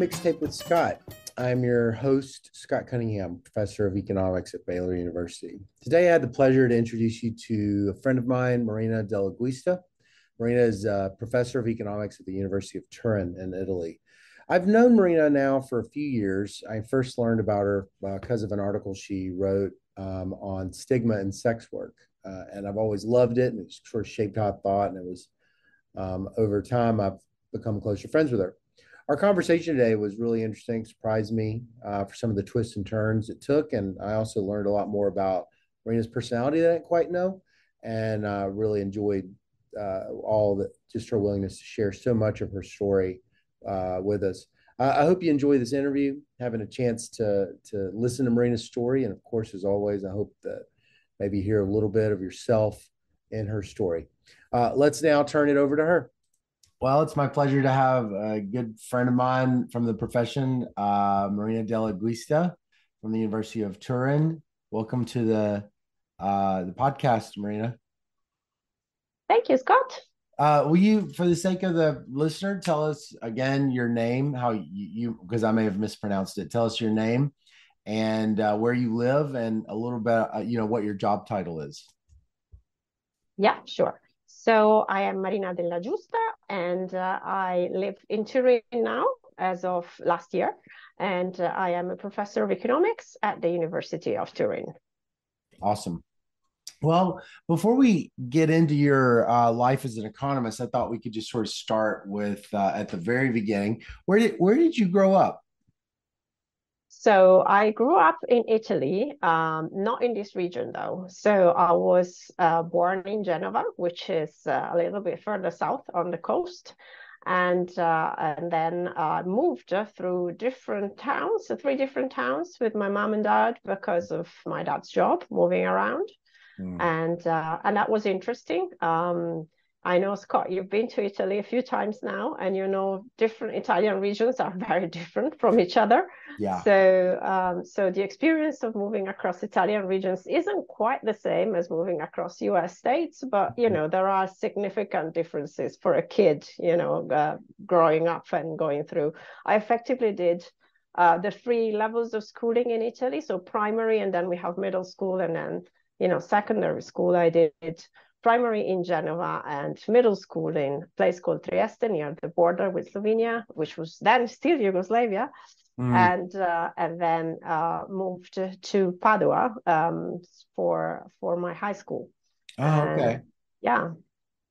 Mixtape with Scott. I'm your host, Scott Cunningham, professor of economics at Baylor University. Today, I had the pleasure to introduce you to a friend of mine, Marina Della Giusta. Marina is a professor of economics at the University of Turin in Italy. I've known Marina now for a few years. I first learned about her uh, because of an article she wrote um, on stigma and sex work. Uh, and I've always loved it, and it sort of shaped how I thought. And it was um, over time, I've become closer friends with her our conversation today was really interesting, surprised me uh, for some of the twists and turns it took. And I also learned a lot more about Marina's personality that I didn't quite know and uh, really enjoyed uh, all that, just her willingness to share so much of her story uh, with us. I hope you enjoy this interview, having a chance to, to listen to Marina's story. And of course, as always, I hope that maybe hear a little bit of yourself in her story. Uh, let's now turn it over to her. Well, it's my pleasure to have a good friend of mine from the profession, uh, Marina Della Giusta from the University of Turin. Welcome to the uh, the podcast, Marina. Thank you, Scott. Uh, will you, for the sake of the listener, tell us again your name, how you, because I may have mispronounced it. Tell us your name and uh, where you live, and a little bit, uh, you know, what your job title is. Yeah, sure. So I am Marina Della Giusta, and uh, I live in Turin now as of last year, and uh, I am a professor of economics at the University of Turin. Awesome. Well, before we get into your uh, life as an economist, I thought we could just sort of start with uh, at the very beginning. Where did where did you grow up? So I grew up in Italy, um, not in this region though. So I was uh, born in Genova, which is uh, a little bit further south on the coast, and uh, and then I moved through different towns, three different towns, with my mom and dad because of my dad's job, moving around, mm. and uh, and that was interesting. Um, I know, Scott, you've been to Italy a few times now, and you know different Italian regions are very different from each other. Yeah. So, um, so the experience of moving across Italian regions isn't quite the same as moving across U.S. states, but you know there are significant differences for a kid, you know, uh, growing up and going through. I effectively did uh, the three levels of schooling in Italy, so primary, and then we have middle school, and then you know secondary school. I did primary in Genova and middle school in a place called Trieste near the border with Slovenia, which was then still Yugoslavia. Mm. And uh, and then uh, moved to Padua um, for for my high school. Oh, and, okay. Yeah.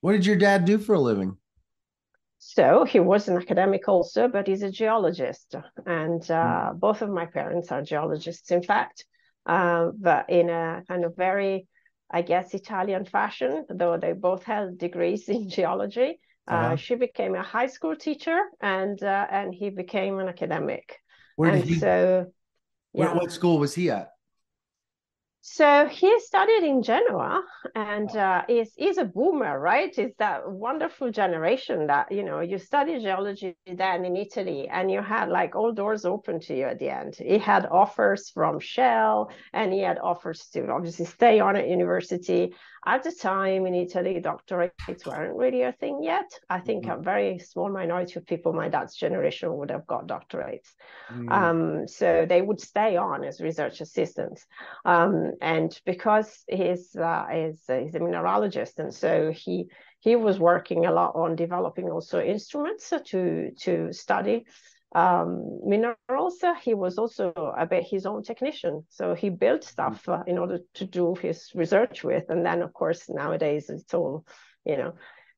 What did your dad do for a living? So he was an academic also, but he's a geologist, and uh, mm. both of my parents are geologists, in fact, uh, but in a kind of very I guess, Italian fashion, though they both held degrees in geology. Uh, uh-huh. Uh, she became a high school teacher, and uh, and he became an academic. Where did and he? So, yeah. What, what school was he at? So he studied in Genoa and uh, is is a boomer, right? Is that wonderful generation that you know you study geology then in Italy and you had like all doors open to you at the end. He had offers from Shell and he had offers to obviously stay on at university. At the time in Italy, doctorates weren't really a thing yet. I think mm-hmm. a very small minority of people my dad's generation would have got doctorates. Mm-hmm. Um, so they would stay on as research assistants. Um, and because he's, uh, he's, he's a mineralogist, and so he he was working a lot on developing also instruments to to study um, minerals. He was also a bit his own technician, so he built stuff uh, in order to do his research with. And then, of course, nowadays it's all, you know,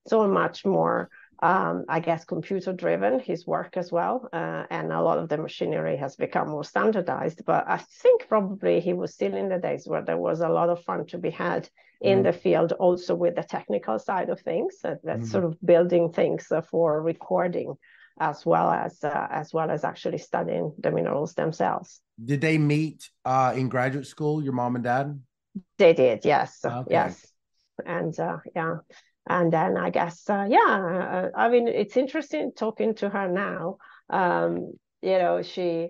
it's all much more, um, I guess, computer driven. His work as well, uh, and a lot of the machinery has become more standardized. But I think probably he was still in the days where there was a lot of fun to be had in mm. the field, also with the technical side of things, uh, that mm. sort of building things uh, for recording as well as uh, as well as actually studying the minerals themselves. Did they meet uh, in graduate school? Your mom and dad? They did. Yes. Okay. Yes. And uh, yeah, and then I guess uh, yeah. Uh, I mean, it's interesting talking to her now. Um, you know, she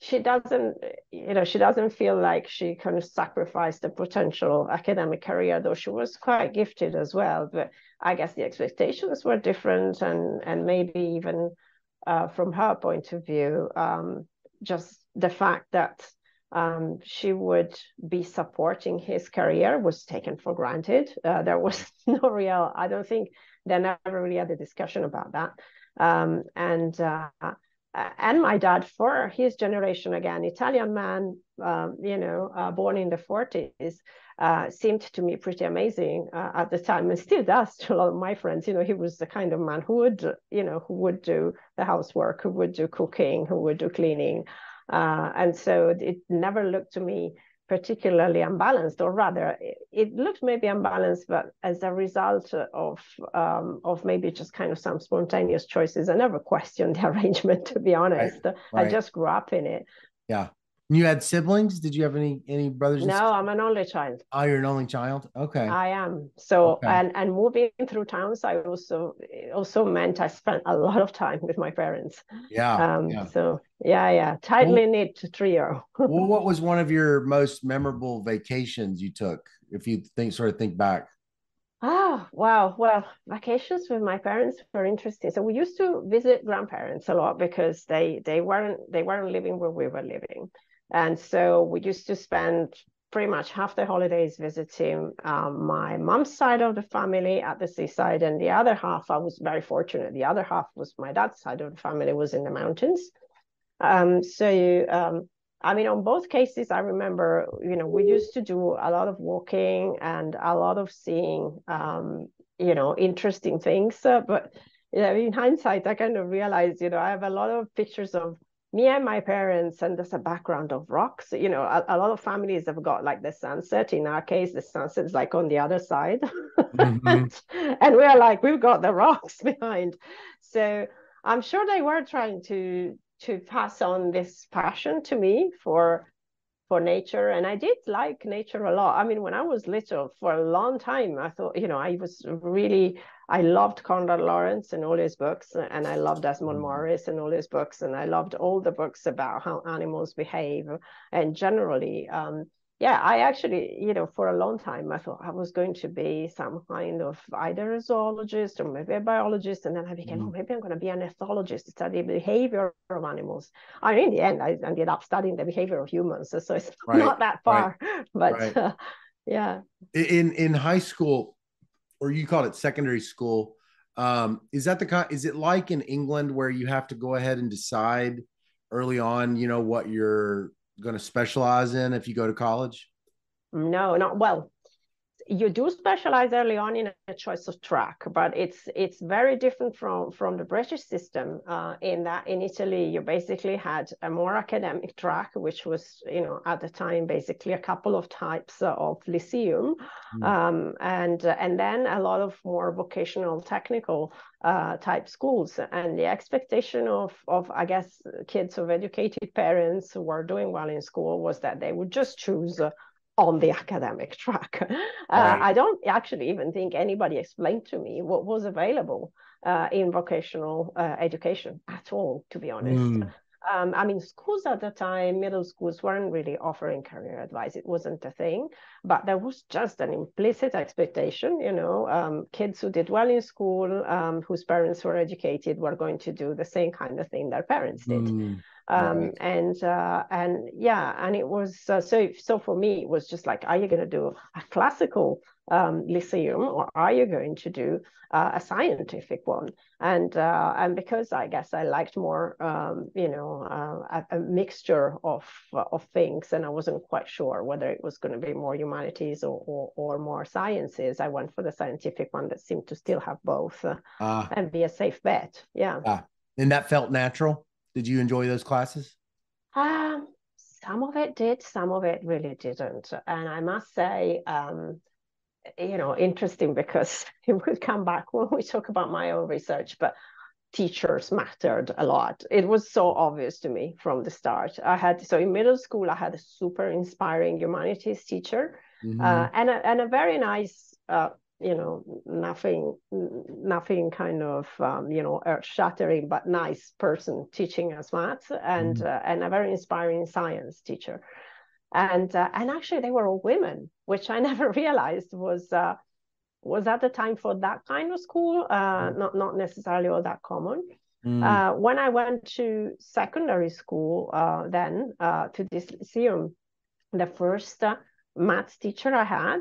she doesn't you know she doesn't feel like she kind of sacrificed a potential academic career though she was quite gifted as well but i guess the expectations were different and and maybe even uh, from her point of view, um, just the fact that um, she would be supporting his career was taken for granted. Uh, there was no real, I don't think they never really had a discussion about that. Um, and uh, and my dad, for his generation again, Italian man, um, you know, uh, born in the 40s, uh, seemed to me pretty amazing uh, at the time and still does to a lot of my friends. You know, he was the kind of man who would, you know, who would do the housework, who would do cooking, who would do cleaning. Uh, and so it never looked to me particularly unbalanced, or rather, it looked maybe unbalanced, but as a result of um, of maybe just kind of some spontaneous choices. I never questioned the arrangement, to be honest. Right, right. I just grew up in it. Yeah. You had siblings? Did you have any any brothers? No, I'm an only child. Oh, you're an only child. Okay. I am. So okay. and and moving through towns, I also also meant I spent a lot of time with my parents. Yeah. Um. Yeah. So yeah, yeah, tightly well, knit trio. well, what was one of your most memorable vacations you took? If you think sort of think back. Oh, wow. Well, vacations with my parents were interesting. So we used to visit grandparents a lot because they they weren't they weren't living where we were living. And so we used to spend pretty much half the holidays visiting um, my mom's side of the family at the seaside, and the other half, I was very fortunate. The other half was my dad's side of the family was in the mountains. Um, so, um, I mean, on both cases, I remember, you know, we used to do a lot of walking and a lot of seeing, um, you know, interesting things. Uh, but you know, in hindsight, I kind of realized, you know, I have a lot of pictures of me and my parents and there's a background of rocks. You know a, a, lot of families have got like the sunset. In our case the sunset is like on the other side. Mm-hmm. and we're like we've got the rocks behind. So i'm sure they were trying to to pass on this passion to me for for nature. And i did like nature a lot. I mean when i was little for a long time i thought you know i was really I loved Konrad Lorenz and all his books, and I loved Desmond mm-hmm. Morris and all his books, and I loved all the books about how animals behave. And generally, um, yeah, I actually, you know, for a long time, I thought I was going to be some kind of either a zoologist or maybe a biologist. And then I became, mm. oh, maybe I'm going to be an ethologist to study the behavior of animals. I mean, in the end, I ended up studying the behavior of humans. So it's right. not that far. Right. But right. Uh, yeah. In in high school, or you called it secondary school. Um, is that the? Is it like in England where you have to go ahead and decide early on, you know, what you're going to specialize in if you go to college? No, not well you do specialize early on in a choice of track, but it's it's very different from from the British system. Uh, in that in Italy, you basically had a more academic track, which was you know at the time basically a couple of types of lyceum, mm. um, and and then a lot of more vocational technical uh, type schools. And the expectation of of I guess kids of educated parents who were doing well in school was that they would just choose. On the academic track. Uh, right. I don't actually even think anybody explained to me what was available uh, in vocational uh, education at all, to be honest. Mm. Um, I mean, schools at the time, middle schools weren't really offering career advice. It wasn't a thing, but there was just an implicit expectation, you know, um, kids who did well in school, um, whose parents were educated, were going to do the same kind of thing their parents did. Mm um, right. and uh, and yeah and it was uh, so so for me it was just like are you going to do a classical um, lyceum or are you going to do uh, a scientific one and uh, and because I guess I liked more um, you know uh, a, a, mixture of of things and I wasn't quite sure whether it was going to be more humanities or, or, or more sciences I went for the scientific one that seemed to still have both uh, ah. and be a safe bet yeah ah. and that felt natural did you enjoy those classes? Um, some of it did, some of it really didn't. And I must say, um, you know, interesting because it would come back when we talk about my own research, but teachers mattered a lot. It was so obvious to me from the start. I had, so in middle school, I had a super inspiring humanities teacher mm-hmm. uh, and, a, and a very nice uh, you know nothing nothing kind of um, you know earth shattering but nice person teaching us maths and mm. uh, and a very inspiring science teacher and uh, and actually they were all women which i never realized was uh, was at the time for that kind of school uh, mm. not not necessarily all that common Mm. Uh, when I went to secondary school, uh, then uh, to this lyceum, the first uh, math teacher I had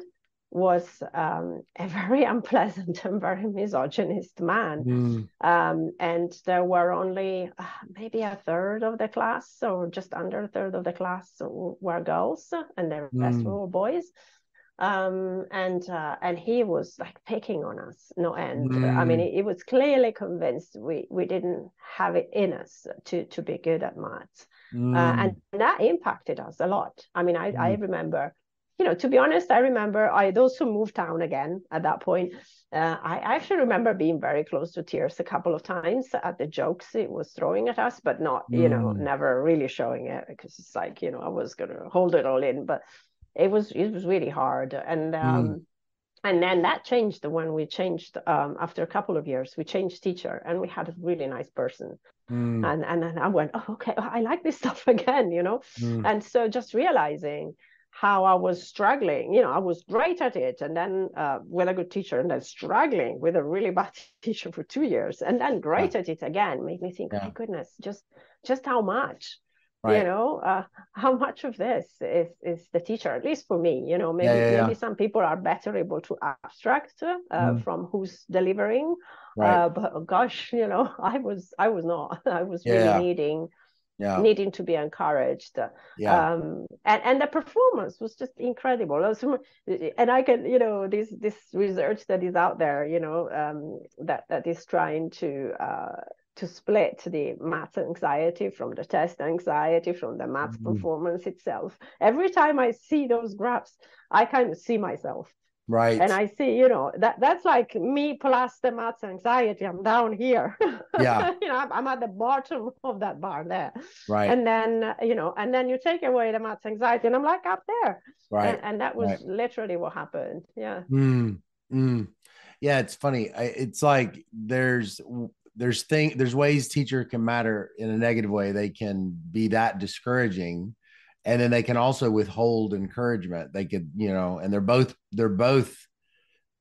was um, a very unpleasant and very misogynist man. Mm. Um, and there were only uh, maybe a third of the class, or just under a third of the class, were girls, and the rest mm. were all boys. Um, and uh, and he was like picking on us, no end. Mm. I mean, he, he, was clearly convinced we we didn't have it in us to to be good at maths, uh, and that impacted us a lot. I mean, I I remember you know, to be honest, I remember I those who moved town again at that point. Uh, I actually remember being very close to tears a couple of times at the jokes it was throwing at us, but not, you know, mm. never really showing it because it's like, you know, I was gonna hold it all in, but it was it was really hard. And um, mm. and then that changed when we changed um, after a couple of years, we changed teacher and we had a really nice person. Mm. And and then I went, oh, okay, I like this stuff again, you know. Mm. And so just realizing how I was struggling. You know, I was great at it, and then uh, with a good teacher, and then struggling with a really bad teacher for two years, and then great yeah. at it again. Made me think, yeah. my goodness, just just how much. Right. You know, uh, how much of this is is the teacher? At least for me, you know, maybe yeah, maybe some people are better able to abstract uh, mm. from who's delivering. Right. Uh, but gosh, you know, I was I was not. I was really needing yeah. needing to be encouraged. Yeah. Um, and, and the performance was just incredible. And I can, you know, this this research that is out there, you know, um, that that is trying to uh, to split the math anxiety from the test anxiety from the math mm-hmm. performance itself. Every time I see those graphs, I kind of see myself right. And i see you know that that's like me plus the maths anxiety. I'm down here. Yeah. You know I'm, I'm, at the bottom of that bar there. Right. And then you know and then you take away the maths anxiety and i'm like up there. Right. and, and that was right. literally what happened. Yeah. Mm, mm. yeah it's funny. I, it's like there's there's thing there's ways teacher can matter in a negative way. They can be that discouraging and then they can also withhold encouragement. They could you know and they're both they're both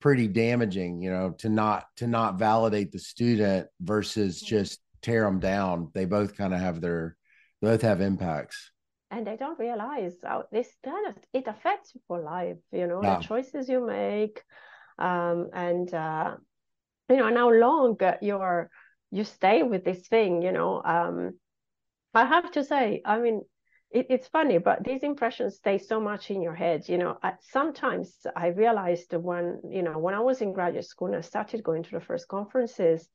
pretty damaging you know to not to not validate the student versus just tear them down. They both kind of have their both have impacts. And they don't realize how this kind of it affects you for life you know yeah. the choices you make um and uh you know and how long you're you stay with this thing you know um i have to say i mean it, it's funny, but these impressions stay so much in your head. You know, I, sometimes I realized when, you know, when I was in graduate school and I started going to the first conferences,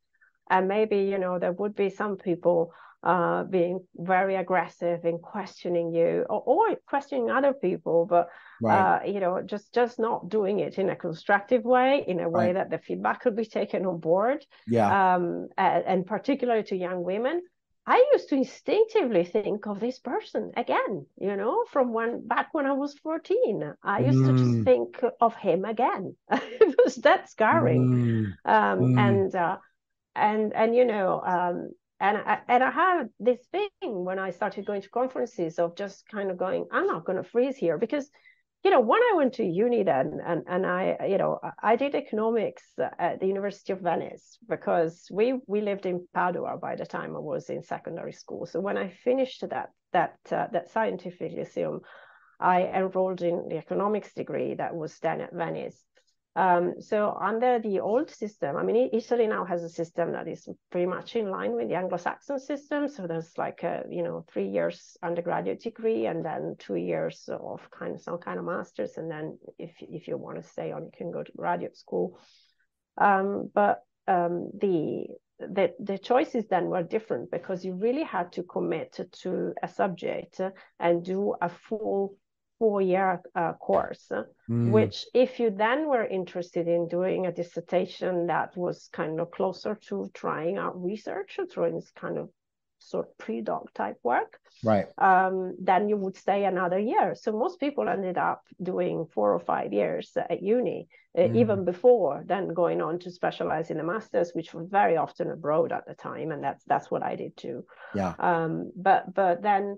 and maybe, you know, there would be some people uh, being very aggressive in questioning you or, or questioning other people, but right. uh, you know, just just not doing it in a constructive way, in a way right. that the feedback could be taken on board. Yeah. Um, and, and particularly to young women. I used to instinctively think of this person again, you know, from when back when I was 14. I used mm. to just mm. think of him again. it was that scarring. Mm. Um, mm. And, uh, and, and, you know, um, and I, and I had this thing when I started going to conferences of just kind of going, I'm not going to freeze here because you know, when I went to uni then, and, and I, you know, I did economics at the University of Venice because we we lived in Padua by the time I was in secondary school. So when I finished that that uh, that scientific lyceum, I enrolled in the economics degree that was then at Venice. Um, so under the old system, I mean, Italy now has a system that is pretty much in line with the Anglo-Saxon system. So there's like a, you know, three years undergraduate degree and then two years of kind of some kind of master's. And then if, if you want to stay on, you can go to graduate school. Um, but um, the, the, the choices then were different because you really had to commit to a subject and do a full four-year uh, course, mm. which if you then were interested in doing a dissertation that was kind of closer to trying out research, doing this kind of sort of pre-doc type work, right? Um, then you would stay another year. So most people ended up doing four or five years at uni, uh, mm. even before then going on to specialize in the master's, which was very often abroad at the time, and that's that's what I did too. Yeah. Um, but but then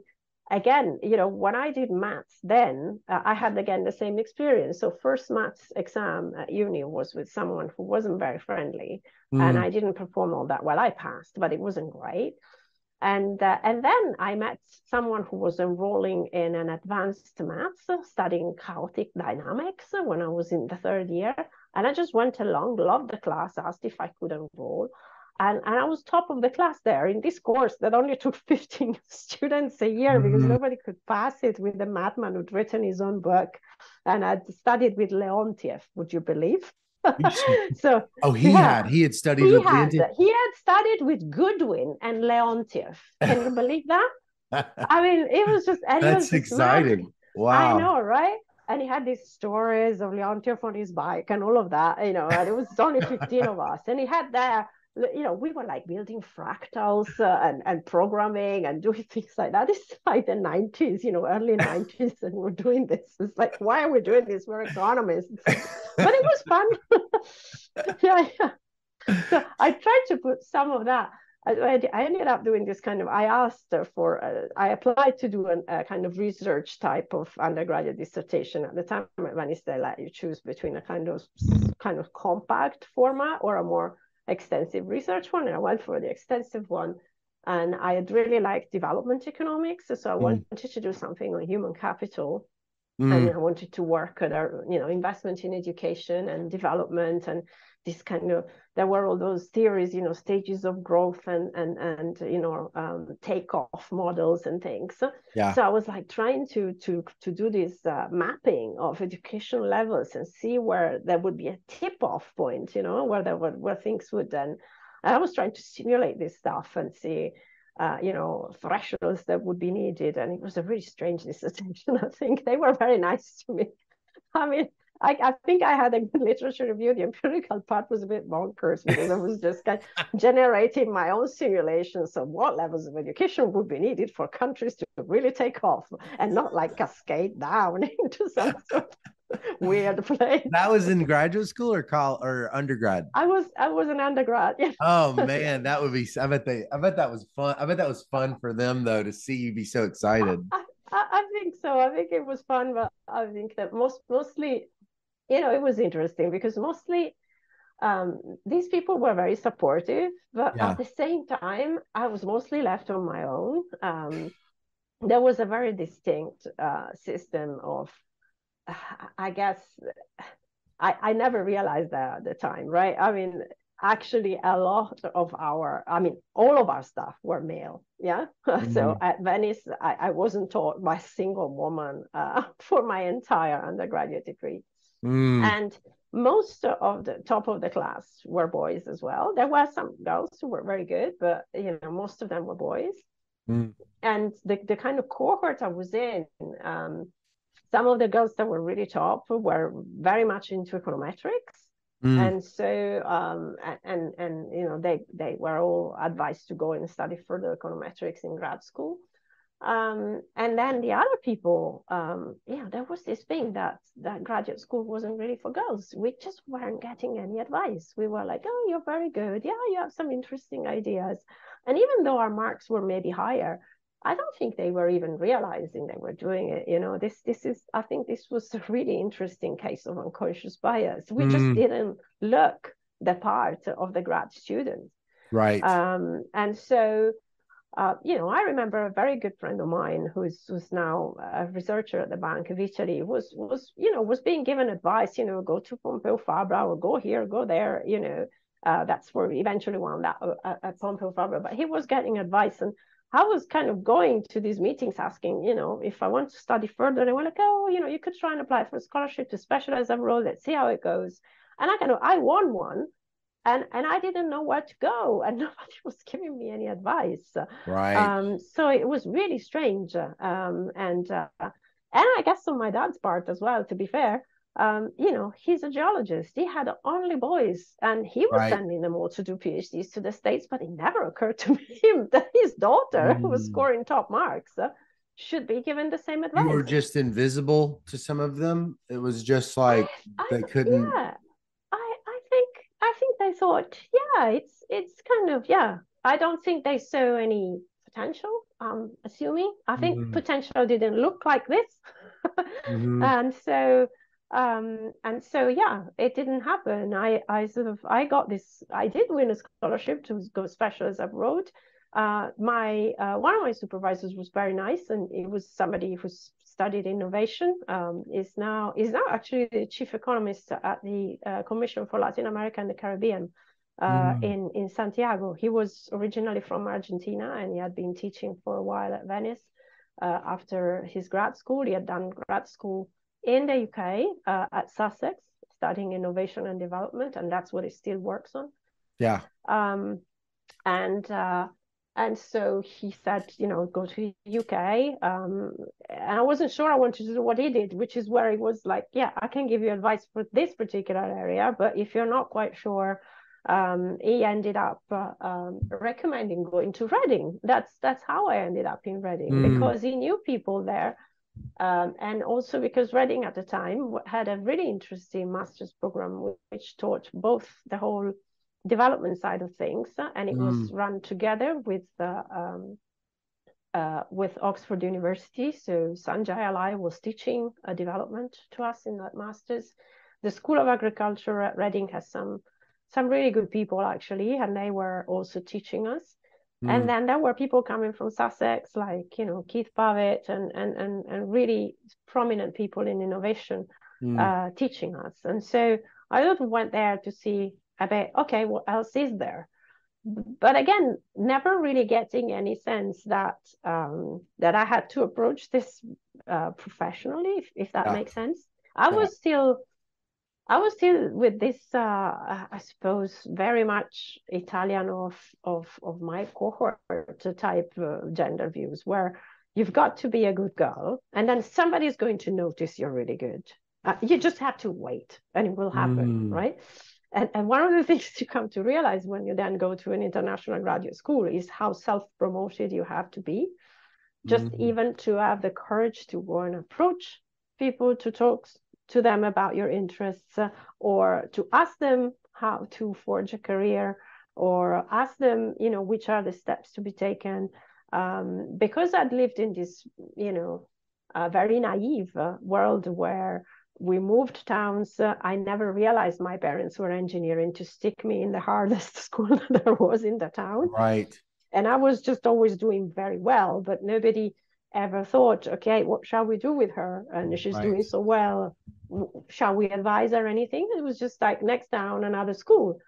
again, you know, when I did maths, then uh, I had again the same experience. So first maths exam at uni was with someone who wasn't very friendly, mm. and I didn't perform all that well. I passed, but it wasn't great. And uh, and then I met someone who was enrolling in an advanced maths, studying chaotic dynamics when I was in the third year. And I just went along, loved the class, asked if I could enroll and, and I was top of the class there in this course that only took 15 students a year mm-hmm. because nobody could pass it with the madman who'd written his own book. And I'd studied with Leontief, would you believe? so oh he yeah, had he had studied he with had, he had studied with Goodwin and Leontief. Can you believe that? I mean, it was just that's was exciting. Mad. Wow, I know, right? And he had these stories of Leontief on his bike and all of that, you know. And it was only 15 of us, and he had there you know, we were like building fractals uh, and, and programming and doing things like that. This is like the 90s, you know, early 90s, and we're doing this. It's like, why are we doing this? We're economists. but it was fun. yeah, yeah. So I tried to put some of that. I, I ended up doing this kind of, I asked for, uh, I applied to do an, a kind of research type of undergraduate dissertation. At the time, when they let you choose between a kind of kind of compact format or a more extensive research one, and I went for the extensive one. And I had really liked development economics, so I mm. wanted to do something on human capital. Mm. And I wanted to work at our, you know, investment in education and development and this kind of there were all those theories you know stages of growth and and and you know um, takeoff models and things yeah. so i was like trying to to to do this uh, mapping of education levels and see where there would be a tip off point you know where there were where things would then i was trying to simulate this stuff and see uh, you know, thresholds that would be needed. And it was a really strange dissertation. I think they were very nice to me. I mean, I, I think I had a good literature review. The empirical part was a bit bonkers because I was just kind of generating my own simulations of what levels of education would be needed for countries to really take off and not like cascade down into some sort of weird place. That was in graduate school or call or undergrad? I was I was an undergrad. Yeah. Oh man, that would be. I bet they. I bet that was fun. I bet that was fun for them though to see you be so excited. I, I, I think so. I think it was fun, but I think that most mostly you know, it was interesting because mostly um, these people were very supportive, but yeah. at the same time, I was mostly left on my own. Um, there was a very distinct uh, system of, I guess, I, I never realized that at the time, right? I mean, actually, a lot of our, I mean, all of our staff were male. Yeah. Mm-hmm. so at Venice, I, I wasn't taught by a single woman uh, for my entire undergraduate degree. Mm. And most of the top of the class were boys as well. There were some girls who were very good, but you know, most of them were boys. Mm. And the, the kind of cohort I was in, um, some of the girls that were really top were very much into econometrics. Mm. And so, um, and, and, you know, they, they were all advised to go and study further econometrics in grad school. Um, and then the other people um, yeah there was this thing that that graduate school wasn't really for girls. We just weren't getting any advice. We were like oh you're very good. Yeah you have some interesting ideas. And even though our marks were maybe higher i don't think they were even realizing they were doing it you know? This this is i think this was a really interesting case of unconscious bias. We mm. just didn't look the part of the grad students right. Um, and so uh, you know, I remember a very good friend of mine who's who's now a researcher at the Bank of Italy was was you know was being given advice, you know, go to Pompeu Fabra or go here, go there, you know. Uh, that's where we eventually wound up uh, at Pompeu Fabra, but he was getting advice and I was kind of going to these meetings asking, you know, if I want to study further, they were like, oh, you know, you could try and apply for a scholarship to specialize abroad. Let's see how it goes. And I kind of, I won one, and and I didn't know where to go, and nobody was giving me any advice. Right. Um, so it was really strange, um, and uh, and I guess on my dad's part as well. To be fair, um, you know, he's a geologist. He had only boys, and he was right. sending them all to do PhDs to the states. But it never occurred to him that his daughter, mm. who was hmm. scoring top marks, uh, should be given the same advice. You were just invisible to some of them. It was just like I, they couldn't. Yeah. I think I think they thought, yeah, it's it's kind of yeah. I don't think they saw any potential. I'm assuming. I think mm-hmm. potential didn't look like this, mm-hmm. and so um, and so yeah, it didn't happen. I I sort of I got this. I did win a scholarship to go specialist abroad. Uh, my uh, one of my supervisors was very nice, and it was somebody who studied innovation. Um, is now is now actually the chief economist at the uh, Commission for Latin America and the Caribbean uh, mm. in in Santiago. He was originally from Argentina, and he had been teaching for a while at Venice. Uh, after his grad school, he had done grad school in the UK uh, at Sussex, studying innovation and development, and that's what he still works on. Yeah. Um, and uh, and so he said, you know, go to the UK. Um, and I wasn't sure I wanted to do what he did, which is where he was like, yeah, I can give you advice for this particular area, but if you're not quite sure, um, he ended up uh, um, recommending going to Reading. That's that's how I ended up in Reading mm. because he knew people there um, and also because Reading at the time had a really interesting master's program which taught both the whole development side of things, and it mm. was run together with uh, um, uh, with Oxford University. So Sanjaya Lall was teaching a development to us in that master's. The School of Agriculture at Reading has some some really good people actually, and they were also teaching us. Mm. And then there were people coming from Sussex, like you know Keith Pavitt, and and and and really prominent people in innovation, mm. uh, teaching us. And so I just went there to see a bit. Okay, what else is there? But again, never really getting any sense that um, that I had to approach this uh, professionally, if, if that yeah. makes sense. I yeah. was still I was still with this, uh, I suppose, very much Italian of of of my cohort type uh, gender views, where you've got to be a good girl, and then somebody's going to notice you're really good. Uh, you just have to wait, and it will happen, mm. right? And, and one of the things you come to realize when you then go to an international graduate school is how self-promoted you have to be, just mm. even to have the courage to go and approach people to talk to them about your interests uh, or to ask them how to forge a career or ask them you know which are the steps to be taken um, because i'd lived in this you know a very naive uh, world where we moved towns uh, i never realized my parents were engineering to stick me in the hardest school that there was in the town right and i was just always doing very well but nobody ever thought, okay, what shall we do with her? And she's right. doing so well. Shall we advise her anything? It was just like next down another school.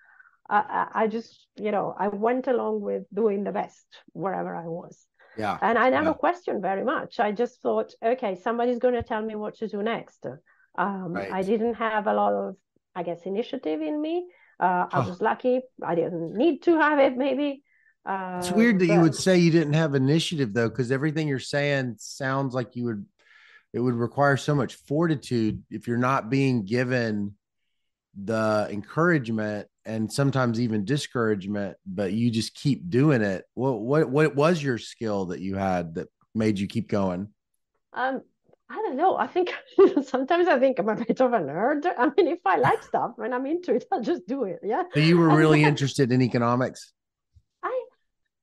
I, I just, you know, I went along with doing the best wherever I was. Yeah. And I never yeah. questioned very much. I just thought, okay, somebody's going to tell me what to do next. Um, right. I didn't have a lot of, I guess, initiative in me. Uh, I was lucky. I didn't need to have it, maybe. Uh, it's weird that but, you would say you didn't have initiative though, because everything you're saying sounds like you would. It would require so much fortitude if you're not being given the encouragement and sometimes even discouragement, but you just keep doing it. What what what was your skill that you had that made you keep going? Um, I don't know. I think sometimes I think I'm a bit of a nerd. I mean, if I like stuff and I'm into it, I'll just do it. Yeah. So you were really interested in economics I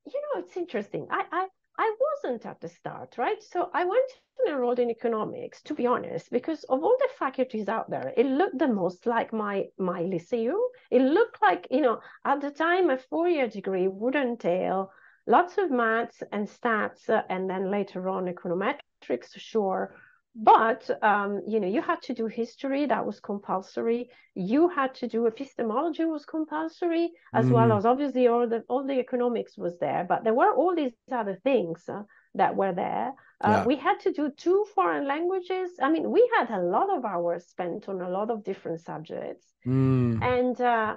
you know, it's interesting. I, I, I wasn't at the start, right? So I went and enrolled in economics, to be honest, because of all the faculties out there, it looked the most like my my lyceum. It looked like, you know, at the time, a four-year degree would entail lots of maths and stats, uh, and then later on econometrics, sure, but um, you know you had to do history that was compulsory you had to do epistemology was compulsory as mm. well as obviously all the all the economics was there but there were all these other things uh, that were there uh, yeah. we had to do two foreign languages i mean we had a lot of hours spent on a lot of different subjects mm. and uh,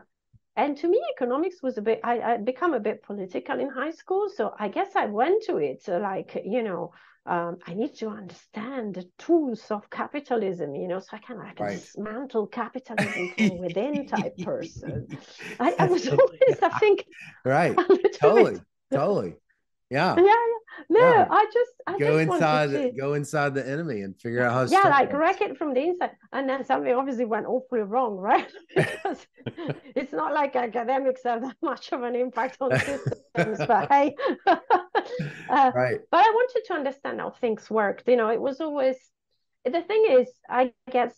and to me economics was a bit I, I become a bit political in high school so i guess i went to it uh, like you know um, I need to understand the tools of capitalism, you know, so I can like right. dismantle capitalism from within type person. I, I, was always, I think, right, totally, bit, totally. Yeah. Yeah, yeah. No, Yeah. I just I Go just inside, to go inside the enemy and figure out how. yeah, like works. wreck it from the inside. And then something obviously went awfully wrong, right? because it's not like academics have that much of an impact on systems, but hey. uh, Right. but I wanted to understand how things worked. You know, it was always the thing is, I guess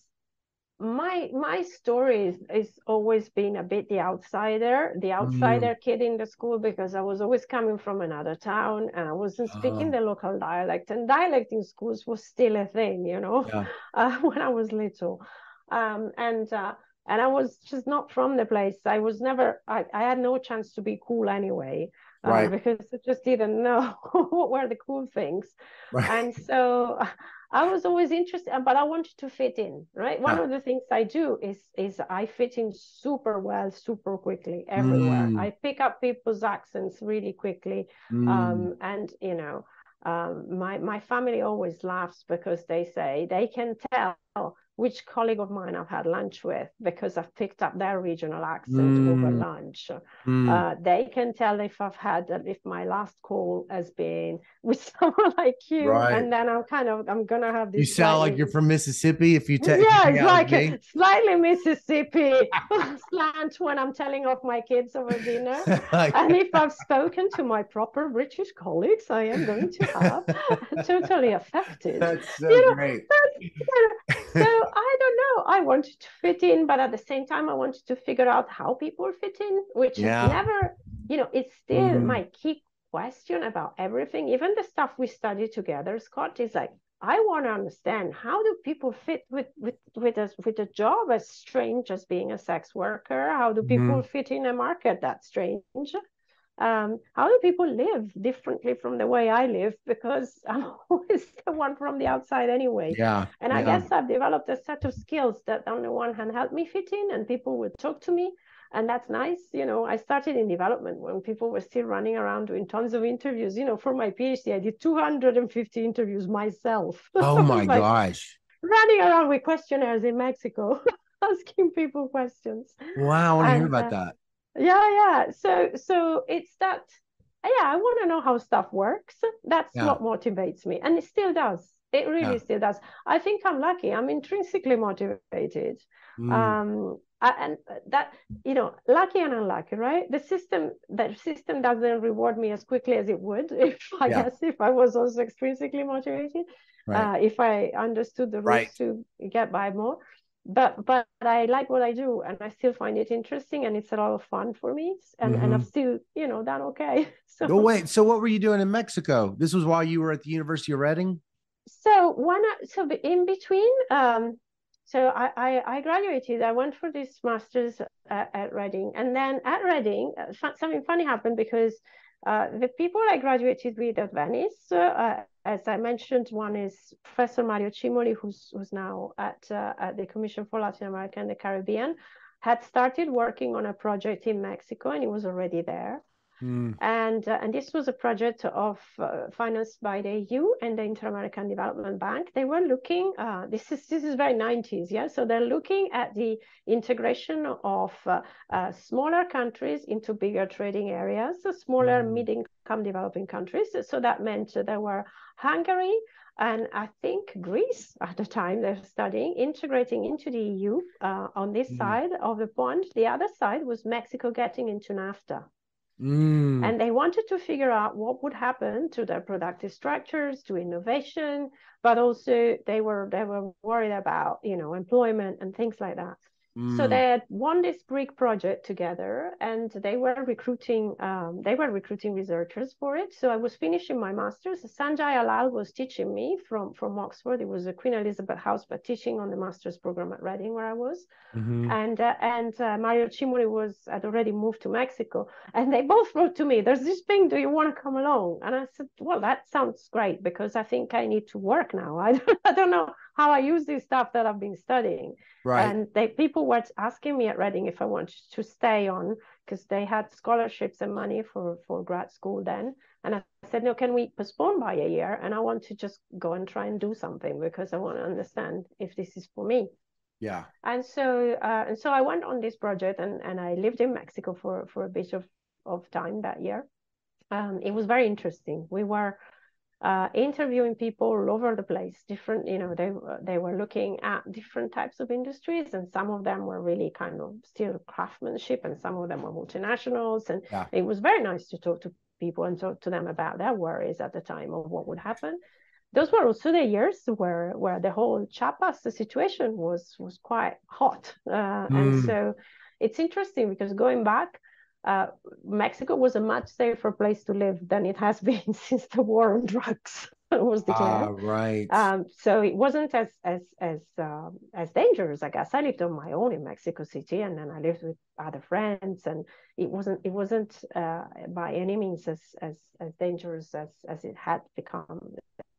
my my story is, is always been a bit the outsider, the outsider kid in the school because I was always coming from another town and I wasn't speaking Ah. the local dialect. And dialect in schools was still a thing, you know, Yeah. uh, when I was little. Um, and uh, and I was just not from the place. I was never. I, I had no chance to be cool anyway, uh, Right. because I just didn't know what were the cool things Right. and so I was always interested, but I wanted to fit in, right? One Yeah. of the things I do is is I fit in super well, super quickly everywhere. Mm. I pick up people's accents really quickly, Mm. um, and you know, um, my my family always laughs because they say they can tell which colleague of mine I've had lunch with because I've picked up their regional accent over Mm. lunch. Mm. Uh, they can tell if I've had if my last call has been with someone like you, Right. and then I'm kind of I'm gonna have this. you sound like you're from Mississippi. If you take yeah, it's like a slightly Mississippi slant when I'm telling off my kids over dinner. Like- And if I've spoken to my proper British colleagues, I am going to have totally affected. That's so You know, great. so I don't know. I wanted to fit in, but at the same time, I wanted to figure out how people fit in, which Yeah. is never, you know, it's still Mhm. my key question about everything. Even the stuff we study together, Scott, is like, I want to understand how do people fit with with with a with a job as strange as being a sex worker? How do people Mm-hmm. fit in a market that's strange? Um, how do people live differently from the way I live? Because I'm always the one from the outside anyway. Yeah. And I yeah. guess I've developed a set of skills that, on the one hand, help me fit in, and people would talk to me, and that's nice. You know, I started in development when people were still running around doing tons of interviews. You know, for my PhD, I did 250 interviews myself. Oh my like gosh. Running around with questionnaires in Mexico, asking people questions. Wow. I want to hear about uh, that. Yeah, yeah. So, so it's that. Yeah, I want to know how stuff works. That's Yeah. what motivates me, and it still does. It really Yeah. still does. I think I'm lucky. I'm intrinsically motivated. Mm. Um, I- and that you know, lucky and unlucky, right? The system, the system doesn't reward me as quickly as it would if I Yeah. guess if I was also extrinsically motivated right. uh, if I understood the rules Right. to get by more. But but I like what I do, and I still find it interesting, and it's a lot of fun for me. And and I've still you know done okay. So Mm-hmm. Oh wait. So what were you doing in Mexico? This was while you were at the University of Reading. so one so in between um so I, I i graduated i went for this master's at, at reading and then at reading uh, something funny happened because uh, the people i graduated with at venice uh, as i mentioned one is professor mario cimoli who's who's now at uh, at the commission for latin america and the caribbean had started working on a project in mexico and he was already there Mm. and uh, and this was a project of uh, financed by the EU and the Inter-American Development Bank. They were looking. Uh, this is this is very 90s, yeah. So they're looking at the integration of uh, uh, smaller countries into bigger trading areas, so smaller Mm. mid-income developing countries. So that meant there were Hungary and I think Greece at the time they're studying integrating into the EU uh, on this Mm. side of the pond. The other side was Mexico getting into NAFTA. Mm. And they wanted to figure out what would happen to their productive structures, to innovation, but also they were they were worried about you know employment and things like that. So Mm. they had won this Greek project together, and they were recruiting. Um, they were recruiting researchers for it. So I was finishing my master's. Sanjaya Lall was teaching me from from Oxford. It was a Queen Elizabeth House, but teaching on the master's program at Reading, where I was Mhm. and uh, and uh, Mario Cimoli was had already moved to Mexico, and they both wrote to me. There's this thing. Do you want to come along? And I said, well, that sounds great because I think I need to work now. I don't, I don't know how I use this stuff that I've been studying. Right. And they people were asking me at Reading if I wanted to stay on because they had scholarships and money for for grad school then. And I said, no, can we postpone by a year? And I want to just go and try and do something because I want to understand if this is for me yeah. and so uh, and so I went on this project and and I lived in Mexico for for a bit of of time that year um, it was very interesting. We were uh, interviewing people all over the place. Different, you know, they they were looking at different types of industries, and some of them were really kind of still craftsmanship, and some of them were multinationals. And yeah. it was very nice to talk to people and talk to them about their worries at the time of what would happen. Those were also the years where where the whole Chiapas situation was was quite hot, uh, mm. and so it's interesting because going back uh, Mexico was a much safer place to live than it has been since the war on drugs was declared. Ah, right. Um, so it wasn't as as as uh, as dangerous. I guess I lived on my own in Mexico City, and then I lived with other friends, and it wasn't it wasn't uh, by any means as as as dangerous as as it had become.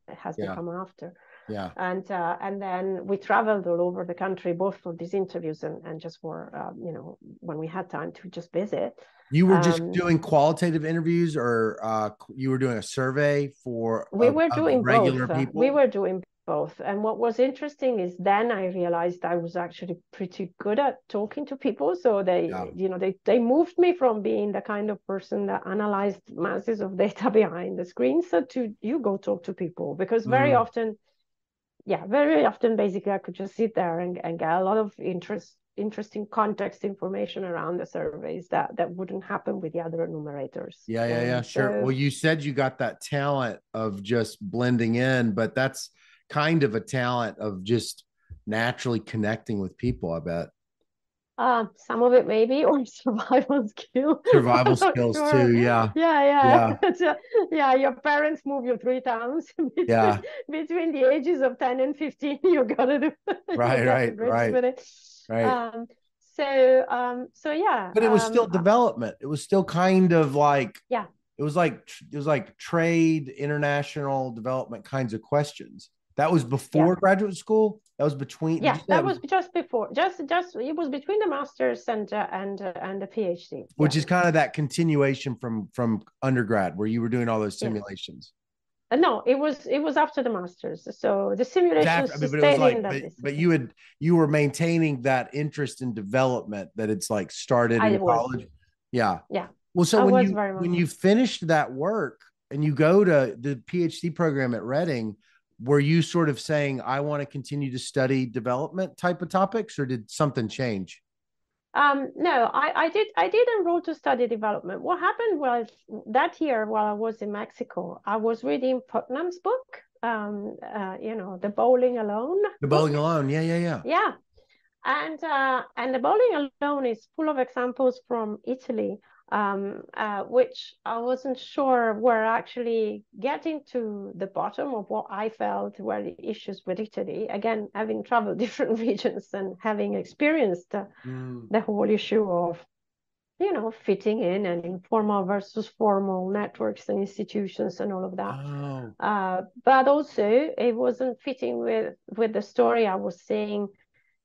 It has yeah. become after yeah and uh, and then we traveled all over the country both for these interviews and, and just for uh, you know when we had time to just visit you were just um, doing qualitative interviews or uh, you were doing a survey for we were doing regular both. people we were doing both and what was interesting is then i realized i was actually pretty good at talking to people so they yeah. you know they they moved me from being the kind of person that analyzed masses of data behind the screens so to you go talk to people because very mm. often yeah, very often basically I could just sit there and, and get a lot of interest interesting context information around the surveys that that wouldn't happen with the other enumerators. Yeah, yeah, yeah, sure. well, you said you got that talent of just blending in, but that's kind of a talent of just naturally connecting with people, I bet. Uh, some of it maybe, or survival skills. Survival skills sure. too, yeah. Yeah, yeah. Yeah. yeah, your parents move you three times between, yeah. between the ages of 10 and 15. You gotta do right, right, right. Right. Um, so um, so yeah. But it was still um, development. It was still kind of like yeah. It was like it was like trade, international development kinds of questions. That was before yeah. graduate school. That was between. Yeah, that was just before. Just, just it was between the masters and uh, and uh, and the PhD. Which yeah. is kind of that continuation from from undergrad, where you were doing all those simulations. Yeah. Uh, no, it was it was after the masters. So the simulations. After, I mean, but it was like, but, but, you had you were maintaining that interest in development that it's like started I in was. college. Yeah. Yeah. Well, so I when you when you finished that work and you go to the PhD program at Reading were you sort of saying i want to continue to study development type of topics or did something change? Um, no I, I did i did enroll to study development. What happened was that year while i was in mexico i was reading putnam's book um, uh, you know the bowling alone. The bowling book. alone yeah yeah yeah. Yeah. And uh, and the bowling alone is full of examples from italy um, uh, which I wasn't sure were actually getting to the bottom of what I felt were the issues with Italy. Again, having traveled different regions and having experienced uh, mm. the whole issue of, you know, fitting in and informal versus formal networks and institutions and all of that. Oh. Uh, but also, it wasn't fitting with with the story I was seeing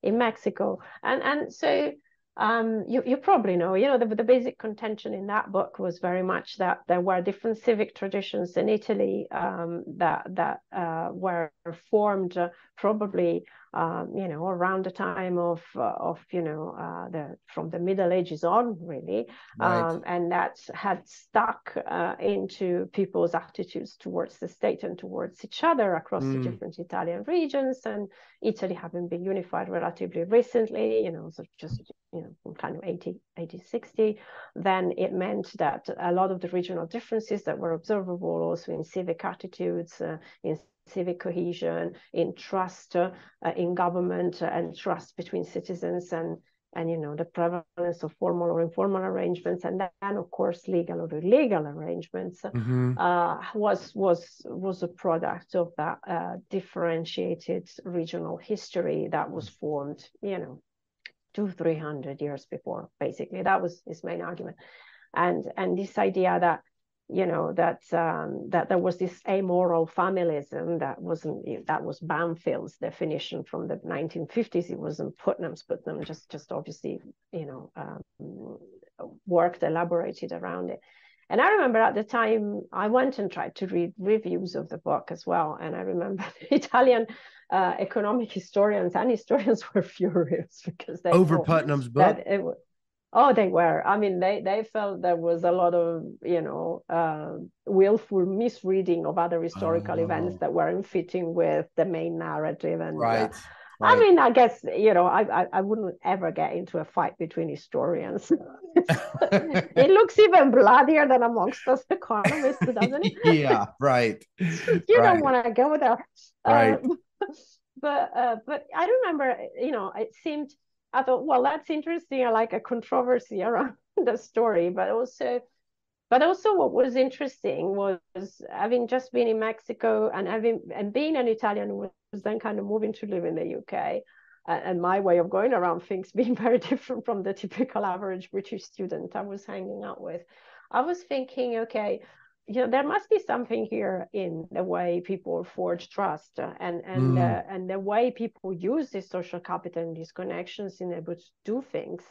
in Mexico, and and so um, you, you probably know, you know, the, the basic contention in that book was very much that there were different civic traditions in Italy um, that that uh, were formed uh, probably um, you know, around the time of uh, of you know uh, the from the Middle Ages on, really, right. um, and that had stuck uh, into people's attitudes towards the state and towards each other across mm. the different Italian regions. And Italy having been unified relatively recently, you know, so just you know, from kind of 80, 80, 60, then it meant that a lot of the regional differences that were observable also in civic attitudes, uh, in civic cohesion, in trust uh, in government, uh, and trust between citizens, and and you know the prevalence of formal or informal arrangements, and then of course legal or illegal arrangements mm-hmm. uh, was was was a product of that uh, differentiated regional history that was formed, you know, two three hundred years before. Basically, that was his main argument, and and this idea that you know that um, that there was this amoral familism that wasn't that was Banfield's definition from the 1950s. It wasn't Putnam's. Putnam just just obviously you know um, worked elaborated around it. And I remember at the time I went and tried to read reviews of the book as well. And I remember the Italian uh, economic historians and historians were furious because they over Putnam's book. It, Oh, they were. I mean, they they felt there was a lot of you know uh, willful misreading of other historical oh. events that weren't fitting with the main narrative, and right. Uh, Right. I mean, I guess you know, I, I, I wouldn't ever get into a fight between historians. it looks even bloodier than amongst us economists, doesn't it? yeah, right. you right. don't want to go there, right? Uh, but uh, but I remember, you know, it seemed I thought, well, that's interesting. I like a controversy around the story, but also but also what was interesting was having just been in Mexico and having and being an Italian was then kind of moving to live in the UK and my way of going around things being very different from the typical average British student I was hanging out with. I was thinking, okay, you know, there must be something here in the way people forge trust and and mm. uh, and the way people use this social capital and these connections in able to do things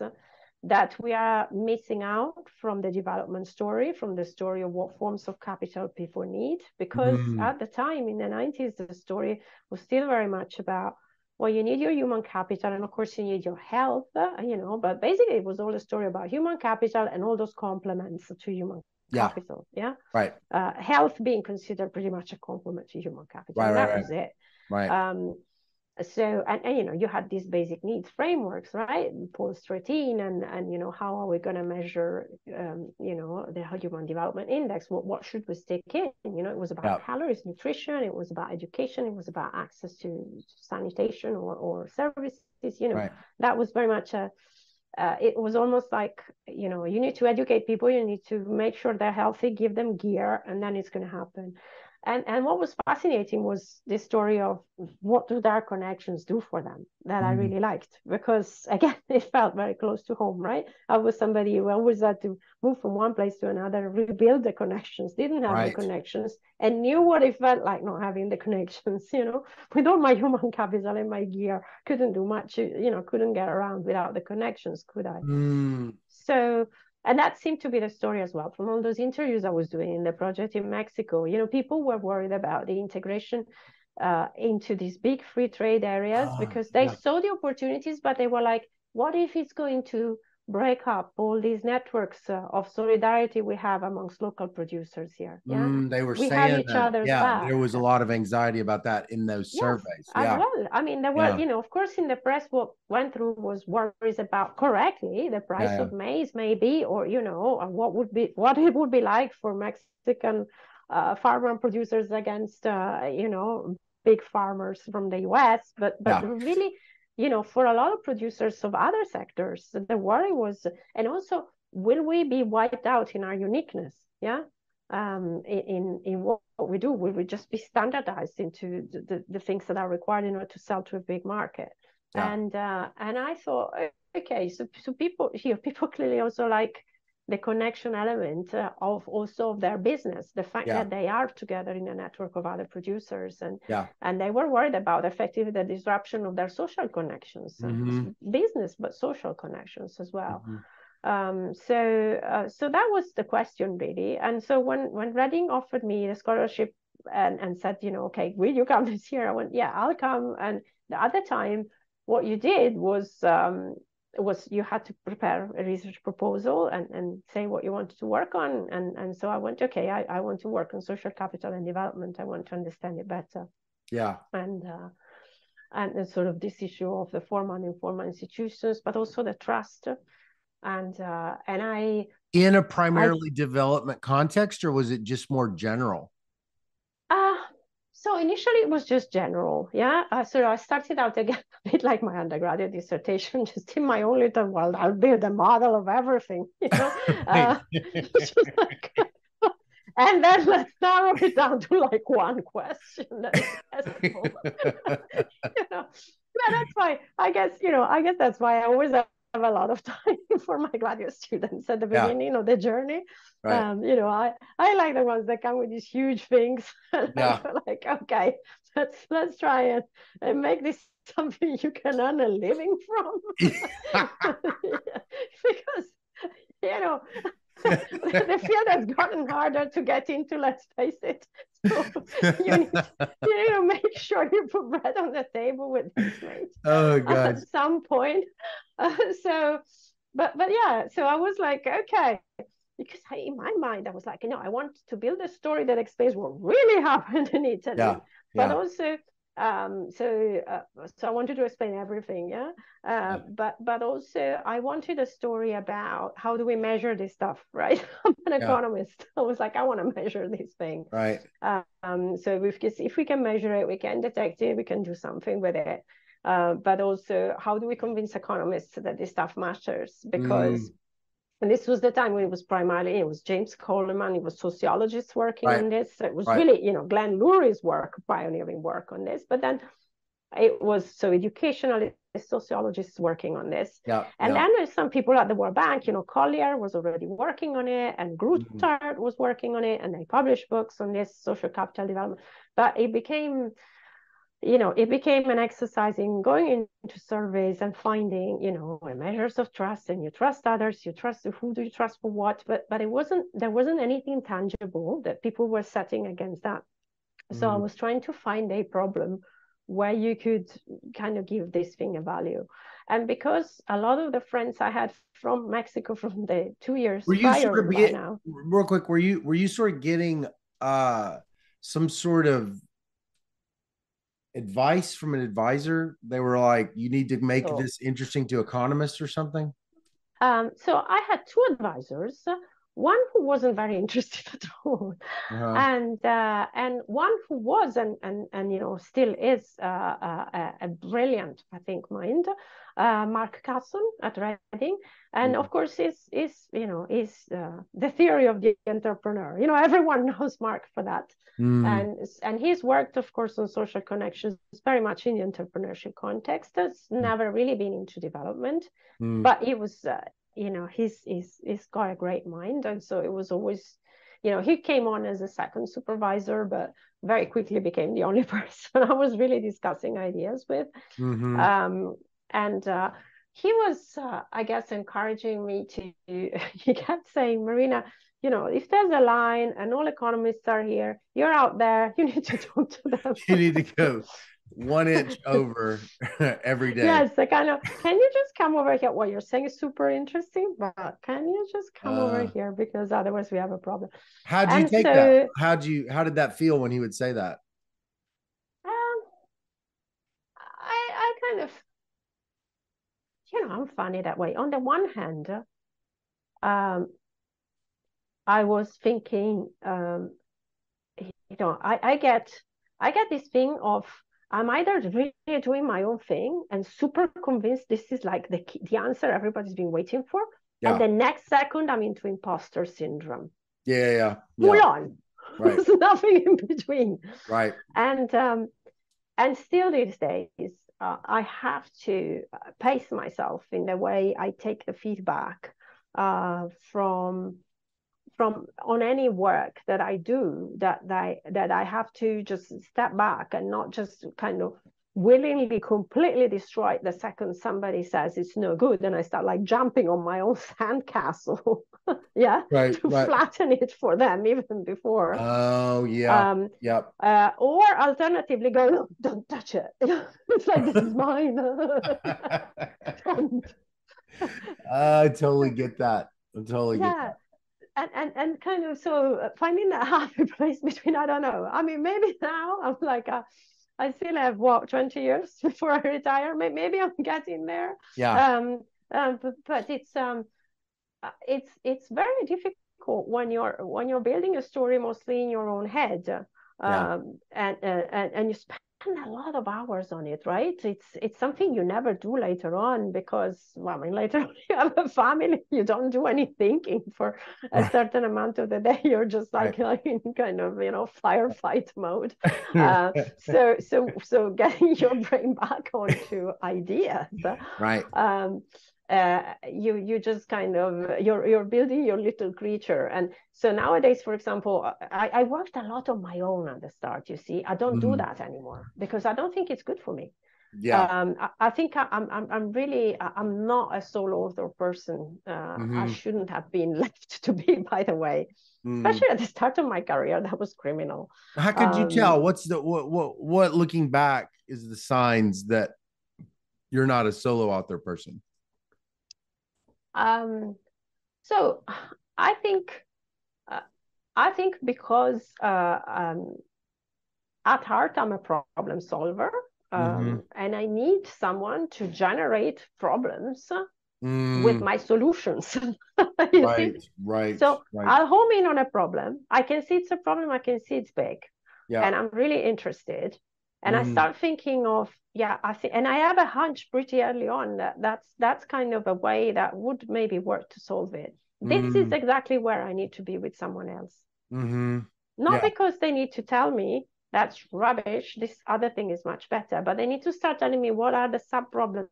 that we are missing out from the development story, from the story of what forms of capital people need. Because mm. at the time in the 90s, the story was still very much about, well, you need your human capital, and of course, you need your health, uh, you know, but basically, it was all a story about human capital and all those complements to human yeah. capital. Yeah. Right. Uh, health being considered pretty much a complement to human capital. Right, right, that right. was it. Right. Um, so and, and, you know you had these basic needs frameworks right post 13 and and you know how are we going to measure um, you know the human development index what, what should we stick in you know it was about yeah. calories nutrition it was about education it was about access to sanitation or, or services you know right. that was very much a uh, it was almost like you know you need to educate people you need to make sure they're healthy give them gear and then it's going to happen and and what was fascinating was this story of what do their connections do for them that mm. I really liked because again it felt very close to home right I was somebody who always had to move from one place to another rebuild the connections didn't have right. the connections and knew what it felt like not having the connections you know with all my human capital and my gear couldn't do much you know couldn't get around without the connections could I mm. so and that seemed to be the story as well from all those interviews I was doing in the project in Mexico. You know, people were worried about the integration uh, into these big free trade areas ah, because they yeah. saw the opportunities, but they were like, what if it's going to break up all these networks uh, of solidarity we have amongst local producers here. Yeah, mm, they were we saying that. yeah, back. there was a lot of anxiety about that in those yes, surveys. Yeah. As well, I mean, there were, yeah. you know, of course, in the press, what went through was worries about correctly the price yeah, of maize, maybe, or you know, what would be what it would be like for Mexican uh, farmer producers against, uh, you know, big farmers from the U.S. But but really you know, for a lot of producers of other sectors, the worry was, and also, will we be wiped out in our uniqueness? Yeah. Um, in in what we do, will we just be standardized into the, the, the things that are required in order to sell to a big market? Yeah. And uh, and I thought, okay, so so people here, people clearly also like the connection element uh, of also of their business the fact yeah. that they are together in a network of other producers and yeah. and they were worried about effectively the disruption of their social connections mm-hmm. business but social connections as well mm-hmm. um, so uh, so that was the question really and so when when reading offered me the scholarship and and said you know okay will you come this year i went yeah i'll come and the other time what you did was um, was you had to prepare a research proposal and, and say what you wanted to work on. And, and so I went, okay, I, I want to work on social capital and development. I want to understand it better. Yeah. And uh, and, sort of this issue of the formal and informal institutions, but also the trust. And uh, and I in a primarily I, development context, or was it just more general? So initially it was just general, yeah. Uh, so I started out again a bit like my undergraduate dissertation, just in my own little world. I'll build a model of everything, you know. Uh, like, and then let's narrow it down to like one question. you know, yeah, that's why I guess you know. I guess that's why I always have a lot of time for my graduate students at the beginning yeah. of the journey. Right. Um, you know, I, I like the ones that come with these huge things. Yeah. like, okay, let's let's try it and make this something you can earn a living from. because you know the field has gotten harder to get into, let's face it. So you need, you need to make sure you put bread on the table with these mates. Oh, God. At some point. Uh, so, but but yeah, so I was like, okay, because I, in my mind I was like, you know, I want to build a story that explains what really happened in Italy, yeah, but also um so uh, so i wanted to explain everything yeah? Uh, yeah. but but also i wanted a story about how do we measure this stuff right? I'm an yeah. economist. I was like i want to measure this thing. Right. Um so if, if we can measure it we can detect it we can do something with it. Uh, but also how do we convince economists that this stuff matters? Because mm. And this was the time when it was primarily, it was James Coleman, it was sociologists working right. on this. It was right. really, you know, Glenn Loury's work, pioneering work on this. But then it was so educational sociologists working on this. Yeah, and yeah. then there's some people at the World Bank, you know, Collier was already working on it, and Grootaert mm-hmm. was working on it, and they published books on this social capital development. But it became you know, it became an exercise in going into surveys and finding, you know, measures of trust and you trust others, you trust who do you trust for what, but but it wasn't there wasn't anything tangible that people were setting against that. So mm. I was trying to find a problem where you could kind of give this thing a value. And because a lot of the friends I had from Mexico from the two years were you sort of get, now, real quick, were you were you sort of getting uh some sort of advice from an advisor? They were like, you need to make oh. this interesting to economists or something? Um, so I had two advisors, one who wasn't very interested at all, uh-huh. and uh, and one who was and and and you know still is uh, uh a, a, brilliant, I think, mind, uh, Mark Casson at Reading, and mm. of course is is you know is uh, the theory of the entrepreneur. You know, everyone knows Mark for that, mm. and and he's worked, of course, on social connections very much in the entrepreneurship context. Has mm. never really been into development, mm. but he was, uh, you know, he's he's he's got a great mind, and so it was always. You know, he came on as a second supervisor, but very quickly became the only person I was really discussing ideas with. Mm-hmm. Um, and uh, he was, uh, I guess, encouraging me to. he kept saying, Marina, you know, if there's a line and all economists are here, you're out there, you need to talk to them. you need to go one inch over every day. Yes, I kind of, can you just come over here? What you're saying is super interesting, but can you just come uh, over here? Because otherwise we have a problem. How do you and take so, that? How do you, how did that feel when he would say that? Um, I, I kind of, you know, I'm funny that way. On the one hand, um, I was thinking, um, you know, I, I get I get this thing of I'm either really doing my own thing and super convinced this is like the the answer everybody's been waiting for, yeah. and the next second I'm into imposter syndrome. Yeah, yeah, yeah. Full on. Right. There's nothing in between. Right. And um, and still these days, uh, I have to uh, pace myself in the way I take the feedback uh, from from on any work that I do that I that I have to just step back and not just kind of willingly completely destroy it the second somebody says it's no good and I start like jumping on my own sandcastle. Yeah right, to right. flatten it for them even before. Oh yeah. Um yep. uh, or alternatively go no, don't touch it. It's like this is mine. I totally get that. I totally yeah. get that and, and and kind of so uh, finding that happy place between I don't know. I mean, maybe now I'm like uh, I still have what 20 years before I retire. Maybe I'm getting there. Yeah. Um. um but, but it's um, uh, it's it's very difficult when you're when you're building a story mostly in your own head. Um, yeah. and, and and you spend a lot of hours on it, right? It's it's something you never do later on because well, I mean later on you have a family, you don't do any thinking for a certain amount of the day. You're just like, right. in kind of you know firefight mode. Uh, so so so getting your brain back onto ideas, right? Um, uh, you you just kind of you're you're building your little creature. And so nowadays for example I, I worked a lot on my own at the start you see. I don't mm-hmm. do that anymore because i don't think it's good for me. Yeah. Um, I, I, think I, am I'm, I'm really i'm not a solo author person. Uh, mm-hmm. i shouldn't have been left to be by the way. Mm. especially at the start of my career that was criminal. How could um, you tell? What's the what, what what looking back is the signs that you're not a solo author person Um, so I think uh, I think because uh, um, at heart I'm a problem solver, um, mm-hmm. and I need someone to generate problems mm. with my solutions. right, see? right. So right. I'll home in on a problem. I can see it's a problem. I can see it's big, yeah. and I'm really interested. And mm. I start thinking of yeah, I think, and I have a hunch pretty early on that that's that's kind of a way that would maybe work to solve it. This mm. is exactly where I need to be with someone else. Mm-hmm. Not yeah. because they need to tell me that's rubbish. This other thing is much better, but they need to start telling me what are the sub problems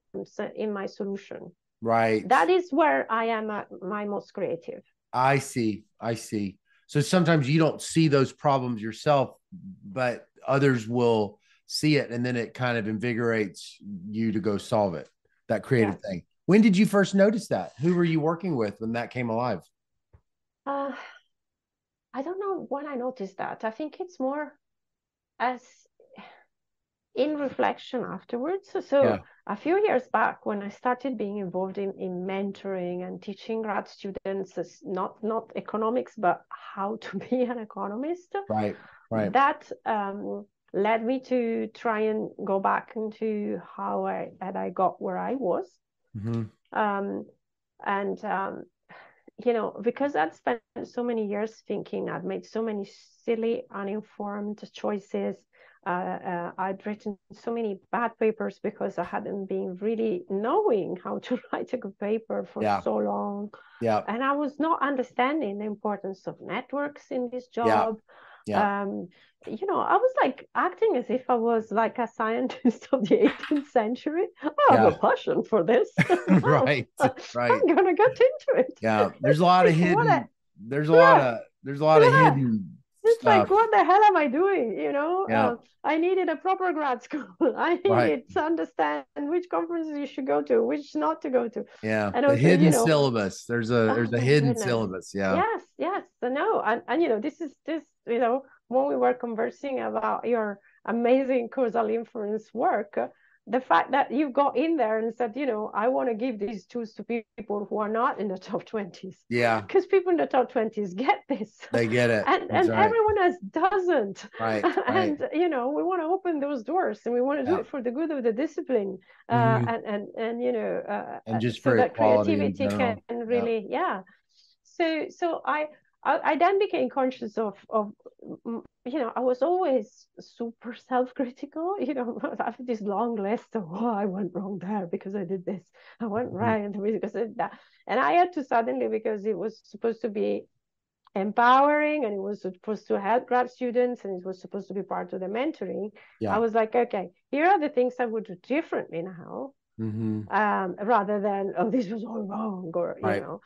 in my solution. Right. That is where I am at my most creative. I see. I see. So sometimes you don't see those problems yourself, but others will see it and then it kind of invigorates you to go solve it that creative thing. When did you first notice that? Who were you working with when that came alive? Uh, i don't know when i noticed that. I think it's more as in reflection afterwards. So yeah. a few years back when i started being involved in, in mentoring and teaching grad students not not economics but how to be an economist right right. that um, led me to try and go back into how I had I got where I was. Mm-hmm. Um, and um, you know, because I'd spent so many years thinking, I'd made so many silly, uninformed choices. Uh, uh, I'd written so many bad papers because I hadn't been really knowing how to write a good paper for yeah. so long. Yeah. And I was not understanding the importance of networks in this job. Yeah yeah. Um, you know, I was like acting as if I was like a scientist of the 18th century. I have yeah. a passion for this. right, right. I'm gonna get into it. Yeah, there's a lot of hidden. A, there's a yeah. lot of there's a lot of hidden. It's like, what the hell am I doing? You know, yeah. Uh, I needed a proper grad school. I needed right. to understand which conferences you should go to, which not to go to. Yeah, and the also, hidden you know, syllabus. There's a there's a oh, hidden goodness. syllabus. Yeah. Yes, yes. So no, and and you know, this is this you know, when we were conversing about your amazing causal inference work, the fact that you got in there and said, you know, I want to give these tools to people who are not in the top 20s. Yeah. Because people in the top 20s get this. They get it. and and right. everyone else doesn't. Right. and, right. you know, we want to open those doors and we want to yeah. do it for the good of the discipline. Uh, mm-hmm. and, and, and, you know, uh, and just so that creativity can really, yeah. yeah. So, so I, I, I then became conscious of of you know I was always super self-critical you know after this long list of oh I went wrong there because I did this I went mm-hmm. right because of that and I had to suddenly because it was supposed to be empowering and it was supposed to help grad students and it was supposed to be part of the mentoring yeah. I was like okay here are the things I would do differently now mm-hmm. um, rather than oh this was all wrong or right. you know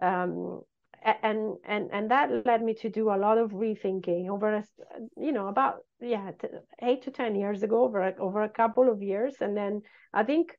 um, and and and that led me to do a lot of rethinking over a, you know about yeah eight to ten years ago over a, over a couple of years and then i think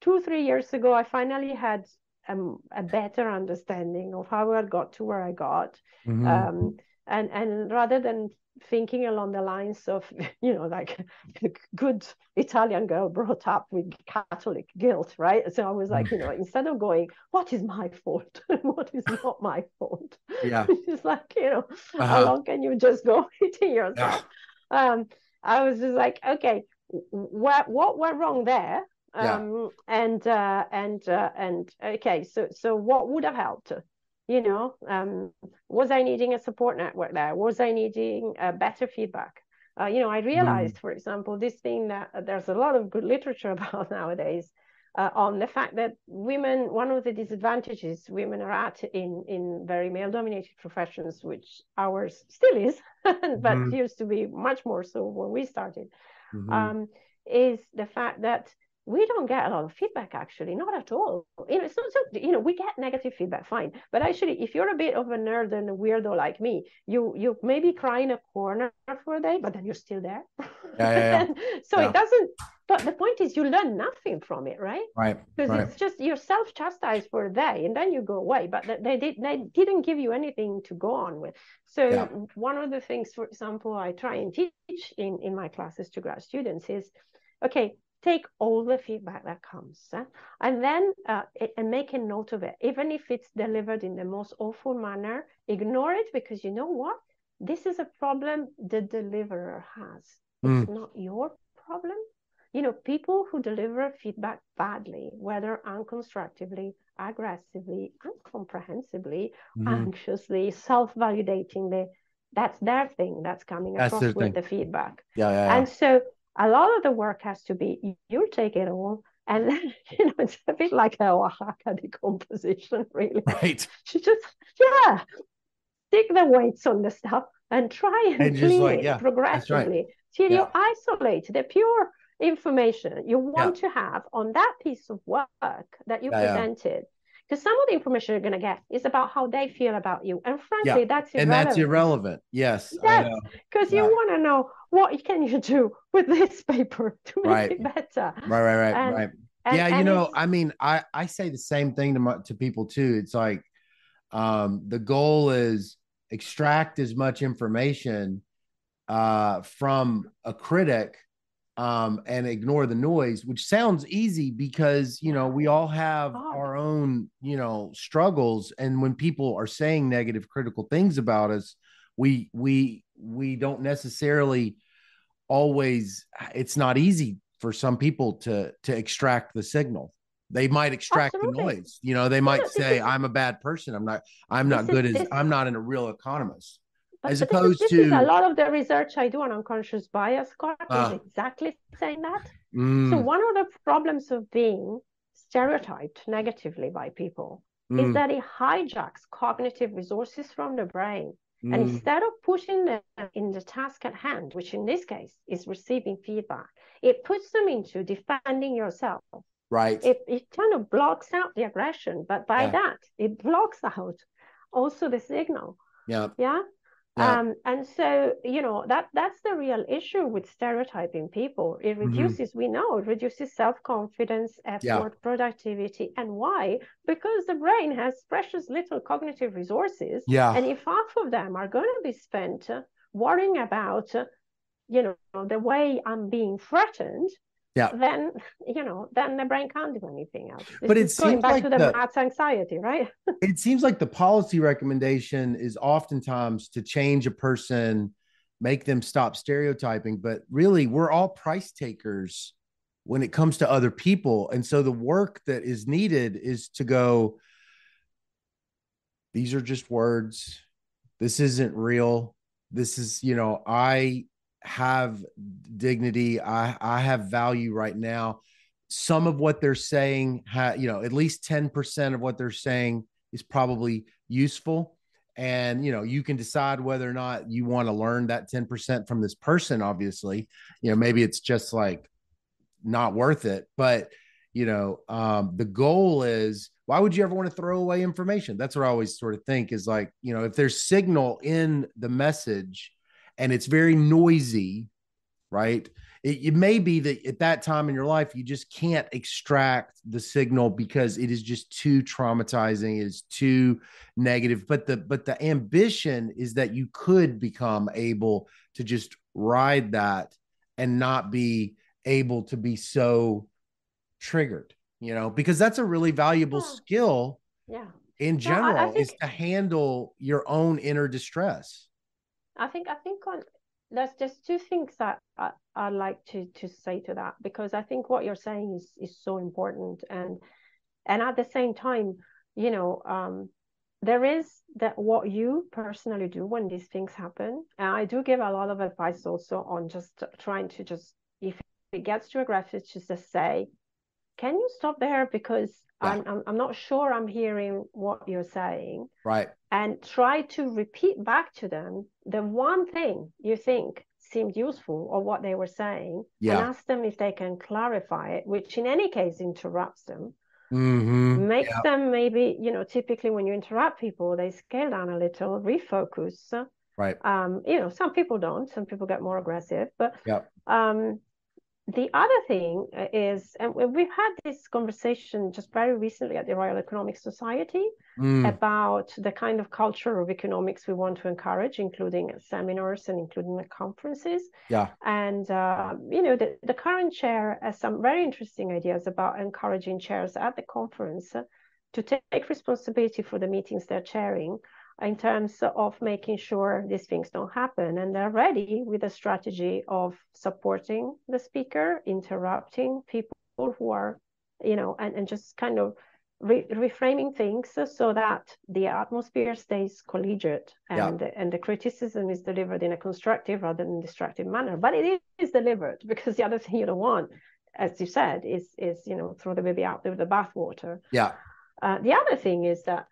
two three years ago i finally had um, a better understanding of how i got to where i got mm-hmm. um, and and rather than thinking along the lines of you know like good italian girl brought up with catholic guilt right? So i was like you know instead of going what is my fault? What is not my fault? Yeah. It's like you know uh-huh. how long can you just go hitting yourself? Yeah. um i was just like okay what what went wrong there? Um yeah. and uh and uh and okay so so what would have helped you know um, was i needing a support network there was i needing uh, better feedback uh, you know i realized mm. for example this thing that uh, there's a lot of good literature about nowadays uh, on the fact that women one of the disadvantages women are at in in very male dominated professions which ours still is but mm. used to be much more so when we started mm-hmm. um, is the fact that we don't get a lot of feedback actually not at all you know it's not so you know we get negative feedback fine but actually if you're a bit of a nerd and a weirdo like me you you maybe cry in a corner for a day but then you're still there yeah, yeah, yeah. so yeah. it doesn't but the point is you learn nothing from it right right because right. it's just you're self-chastised for a day and then you go away but they did they didn't give you anything to go on with so one of the things for example i try and teach in in my classes to grad students is okay take all the feedback that comes uh, and then uh, and make a note of it. Even if it's delivered in the most awful manner ignore it because you know what? This is a problem the deliverer has. Mm. it's not your problem. You know people who deliver feedback badly whether unconstructively aggressively incomprehensibly mm. anxiously self-validatingly that's their thing that's coming that's across with thing. the feedback. Yeah, yeah, yeah. And so a lot of the work has to be you take it all and then you know it's a bit like a oaxaca decomposition really right she just yeah stick the weights on the stuff and try and, and clean like, it yeah, progressively right. till yeah. you isolate the pure information you want yeah. to have on that piece of work that you presented because some of the information you're going to get is about how they feel about you and frankly that's irrelevant. and that's irrelevant. yes yes because you want to know what can you do with this paper to make right. it better. Right right right and, right. and, yeah and you know i mean i i say the same thing to my, to people too. It's like um the goal is extract as much information uh from a critic um, and ignore the noise, which sounds easy because you know we all have our own you know struggles, and when people are saying negative, critical things about us, we we we don't necessarily always. It's not easy for some people to to extract the signal. They might extract Absolutely. the noise. You know, they might say, "I'm a bad person. I'm not. I'm not good as. I'm not in a real economist." But, as but opposed this, this to a lot of the research I do on unconscious bias, Scott, is ah. exactly saying that. Mm, so one of the problems of being stereotyped negatively by people mm. is that it hijacks cognitive resources from the brain. Mm. And instead of pushing them in the task at hand, which in this case is receiving feedback, it puts them into defending yourself. Right. It, it kind of blocks out the aggression, but by yeah. that, it blocks out also the signal. Yeah. Yeah. Yeah. Um, and so, you know, that that's the real issue with stereotyping people. It mm-hmm. reduces, mm-hmm. we know, it reduces self-confidence, effort, yeah. productivity. And why? Because the brain has precious little cognitive resources. Yeah. And if half of them are going to be spent worrying about, you know, the way I'm being threatened, yeah. then you know then the brain can't do anything else. This but it seems back like to the, the maths anxiety right? It seems like the policy recommendation is oftentimes to change a person make them stop stereotyping but really we're all price takers when it comes to other people and so the work that is needed is to go these are just words. This isn't real. This is you know i have dignity. I I have value right now. Some of what they're saying, ha, you know, at least ten percent of what they're saying is probably useful. And you know, you can decide whether or not you want to learn that ten percent from this person. Obviously, you know, maybe it's just like not worth it. But you know, um, the goal is why would you ever want to throw away information? That's what I always sort of think is like, you know, if there's signal in the message and it's very noisy, right? It, it, may be that at that time in your life, you just can't extract the signal because it is just too traumatizing, it is too negative. But the but the ambition is that you could become able to just ride that and not be able to be so triggered, you know, because that's a really valuable yeah. skill. Yeah. In general, think- is to handle your own inner distress. I think I think on there's just two things that I, I like to to say to that because I think what you're saying is is so important and and at the same time, you know, um, there is that what you personally do when these things happen. And I do give a lot of advice also on just trying to just if it gets too aggressive, just to say, can you stop there because yeah. I'm, I'm, I'm not sure I'm hearing what you're saying. Right. And try to repeat back to them the one thing you think seemed useful or what they were saying yeah. and ask them if they can clarify it, which in any case interrupts them. Mm-hmm. Makes yeah. them maybe, you know, typically when you interrupt people, they scale down a little, refocus. Right. Um, you know, some people don't, some people get more aggressive, but yeah. um the other thing is, and we've had this conversation just very recently at the Royal Economic Society mm. about the kind of culture of economics we want to encourage, including seminars and including the conferences. Yeah. And, uh, you know, the, the current chair has some very interesting ideas about encouraging chairs at the conference to take responsibility for the meetings they're chairing in terms of making sure these things don't happen. And they're ready with a strategy of supporting the speaker, interrupting people who are, you know, and, and just kind of re- reframing things so that the atmosphere stays collegiate and, yeah. and the criticism is delivered in a constructive rather than destructive manner. But it is delivered because the other thing you don't want, as you said, is, is you know, throw the baby out with the bathwater. Yeah. Uh, the other thing is that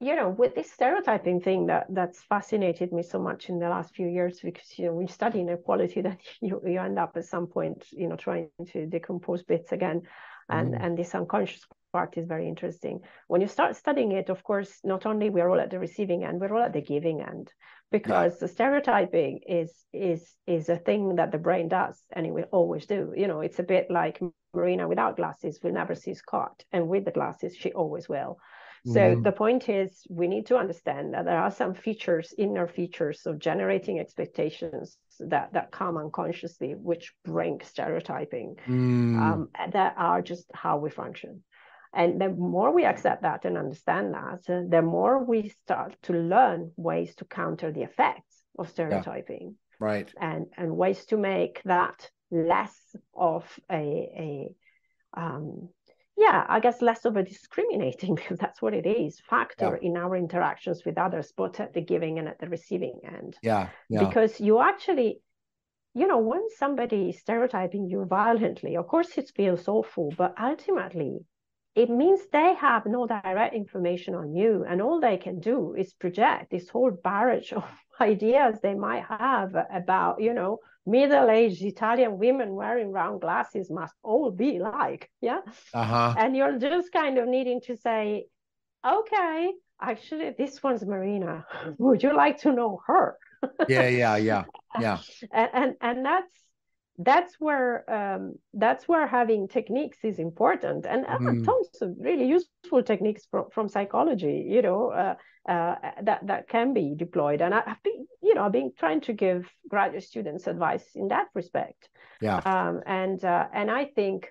you know, with this stereotyping thing that that's fascinated me so much in the last few years, because you know, when you study inequality, then you, you end up at some point, you know, trying to decompose bits again, and mm. and this unconscious part is very interesting. When you start studying it, of course, not only we're all at the receiving end, we're all at the giving end, because yeah. the stereotyping is is is a thing that the brain does, and it will always do. You know, it's a bit like Marina without glasses will never see Scott, and with the glasses, she always will. So mm-hmm. the point is, we need to understand that there are some features, inner features of generating expectations that that come unconsciously, which bring stereotyping, mm. um, that are just how we function. And the more we accept that and understand that, the more we start to learn ways to counter the effects of stereotyping. Yeah. Right. And and ways to make that less of a a um, yeah, I guess less of a discriminating, because that's what it is, factor yeah. in our interactions with others, both at the giving and at the receiving end. Yeah, yeah. Because you actually, you know, when somebody is stereotyping you violently, of course it feels awful, but ultimately it means they have no direct information on you. And all they can do is project this whole barrage of ideas they might have about, you know, middle-aged Italian women wearing round glasses must all be like, yeah. Uh-huh. And you're just kind of needing to say, okay, actually, this one's Marina. Would you like to know her? yeah, yeah, yeah, yeah. and, and and that's that's where um, that's where having techniques is important. And mm. tons of really useful techniques from, from psychology you know uh, uh, that that can be deployed. And i've been you know i've been trying to give graduate students advice in that respect. Yeah. Um, and uh, and i think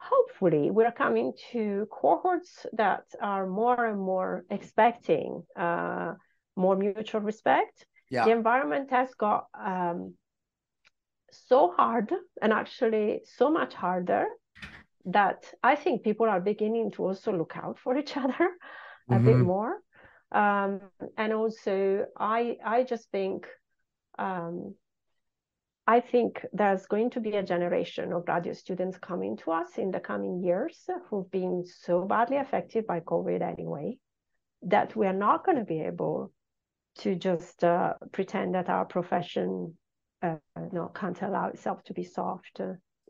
hopefully we're coming to cohorts that are more and more expecting uh, more mutual respect. Yeah. the environment has got um, so hard and actually so much harder that I think people are beginning to also look out for each other a mm-hmm. bit more. Um, and also, I I just think um, I think there's going to be a generation of graduate students coming to us in the coming years who've been so badly affected by COVID anyway that we are not going to be able to just uh, pretend that our profession uh, no, can't allow itself to be soft.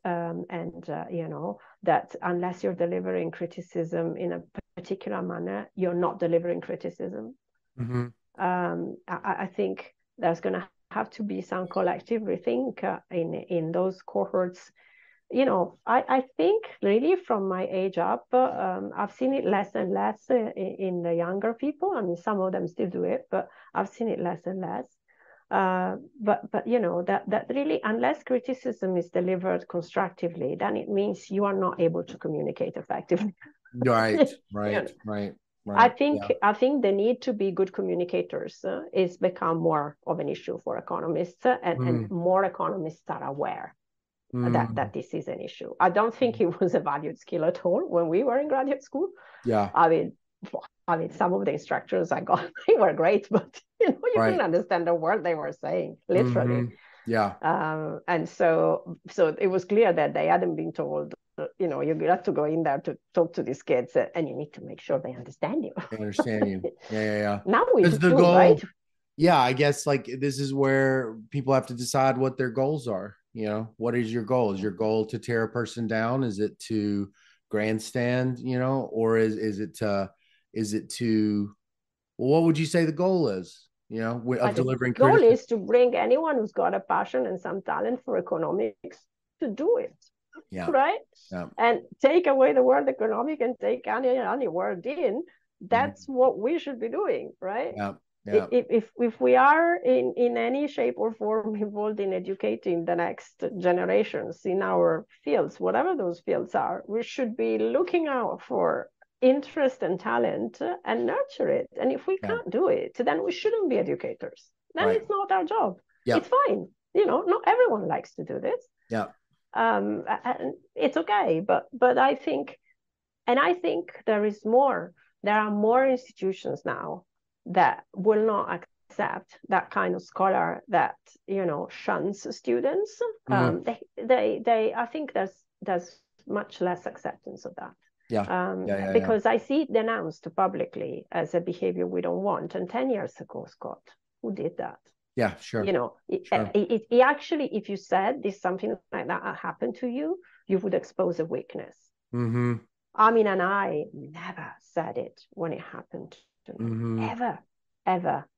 Um, and uh, you know that unless you're delivering criticism in a particular manner, you're not delivering criticism. Mm-hmm. Um, I, I, think there's going to have to be some collective rethink uh, in in those cohorts. You know, I, I think really from my age up, um, I've seen it less and less uh, in, in the younger people. I mean, some of them still do it, but I've seen it less and less. Uh, but but you know that that really unless criticism is delivered constructively then it means you are not able to communicate effectively right right you know? right Right. I think yeah. I think the need to be good communicators uh, is become more of an issue for economists, uh, and, mm. and, more economists are aware mm. that that this is an issue. I don't think it was a valued skill at all when we were in graduate school. Yeah, I mean, I mean, some of the instructors I got they were great, but you know, you right. couldn't understand the word they were saying, literally. Mm-hmm. Yeah. Um, and so, so it was clear that they hadn't been told. You know, you have to go in there to talk to these kids, uh, and you need to make sure they understand you. They understand you. Yeah, yeah, yeah. now we do, the goal, right? Yeah, I guess like this is where people have to decide what their goals are. You know, what is your goal? Is your goal to tear a person down? Is it to grandstand? You know, or is is it to is it to what would you say the goal is? You know, of delivering. The goal is to bring anyone who's got a passion and some talent for economics to do it. Yeah. Right. Yeah. And take away the word economic and take any any word in. That's mm-hmm. what we should be doing, right? Yeah. Yeah. If, if if we are in in any shape or form involved in educating the next generations in our fields, whatever those fields are, we should be looking out for interest and talent and nurture it. And if we yeah. can't do it, then we shouldn't be educators. Then right. it's not our job. Yeah. It's fine. You know, not everyone likes to do this. Yeah. Um, and it's okay. But but I think, and I think there is more. There are more institutions now that will not accept that kind of scholar that you know shuns students. Mm-hmm. Um, they they they. I think there's there's much less acceptance of that. Yeah. Um, yeah, yeah because yeah. I see it denounced publicly as a behavior we don't want. And 10 years ago, Scott, who did that? Yeah, sure. You know, it, sure. it, it, it, actually, if you said this something like that happened to you, you would expose a weakness. Mm-hmm. Amin and I never said it when it happened to me. Mm-hmm. Ever, ever.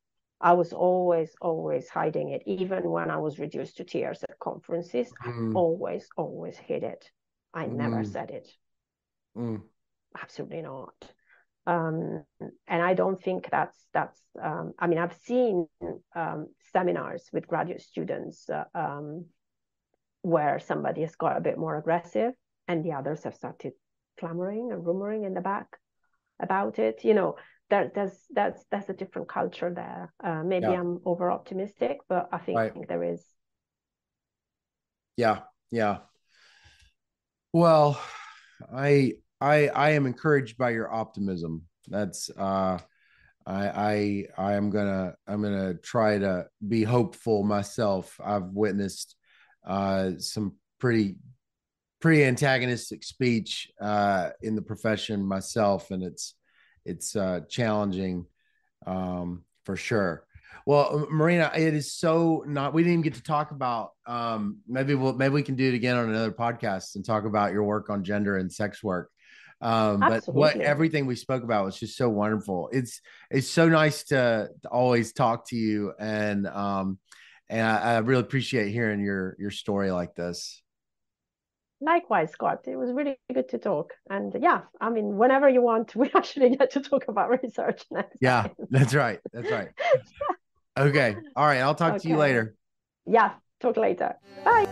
I was always, always hiding it. Even when I was reduced to tears at conferences, mm-hmm. I always, always hid it. I never Mm. said it. Mm. Absolutely not. Um, and I don't think that's that's. Um, I mean, I've seen um, seminars with graduate students uh, um, where somebody has got a bit more aggressive, and the others have started clamoring and rumoring in the back about it. You know, there, there's that's that's a different culture there. Uh, maybe Yeah. I'm over optimistic, but I think, Right. there is. Yeah, yeah. Well, I I I am encouraged by your optimism. That's uh I I I am gonna I'm gonna try to be hopeful myself. I've witnessed uh some pretty pretty antagonistic speech uh in the profession myself and it's it's uh challenging um for sure. Well, Marina, it is so not. We didn't even get to talk about. Um, maybe we'll maybe we can do it again on another podcast and talk about your work on gender and sex work. Um, but what everything we spoke about was just so wonderful. It's it's so nice to, to always talk to you, and um, and I, I really appreciate hearing your your story like this. Likewise, Scott. It was really good to talk. And yeah, I mean, whenever you want, we actually get to talk about research next. Yeah, time. that's right. That's right. Okay. All right. I'll talk to you later. Yeah, talk later. Bye.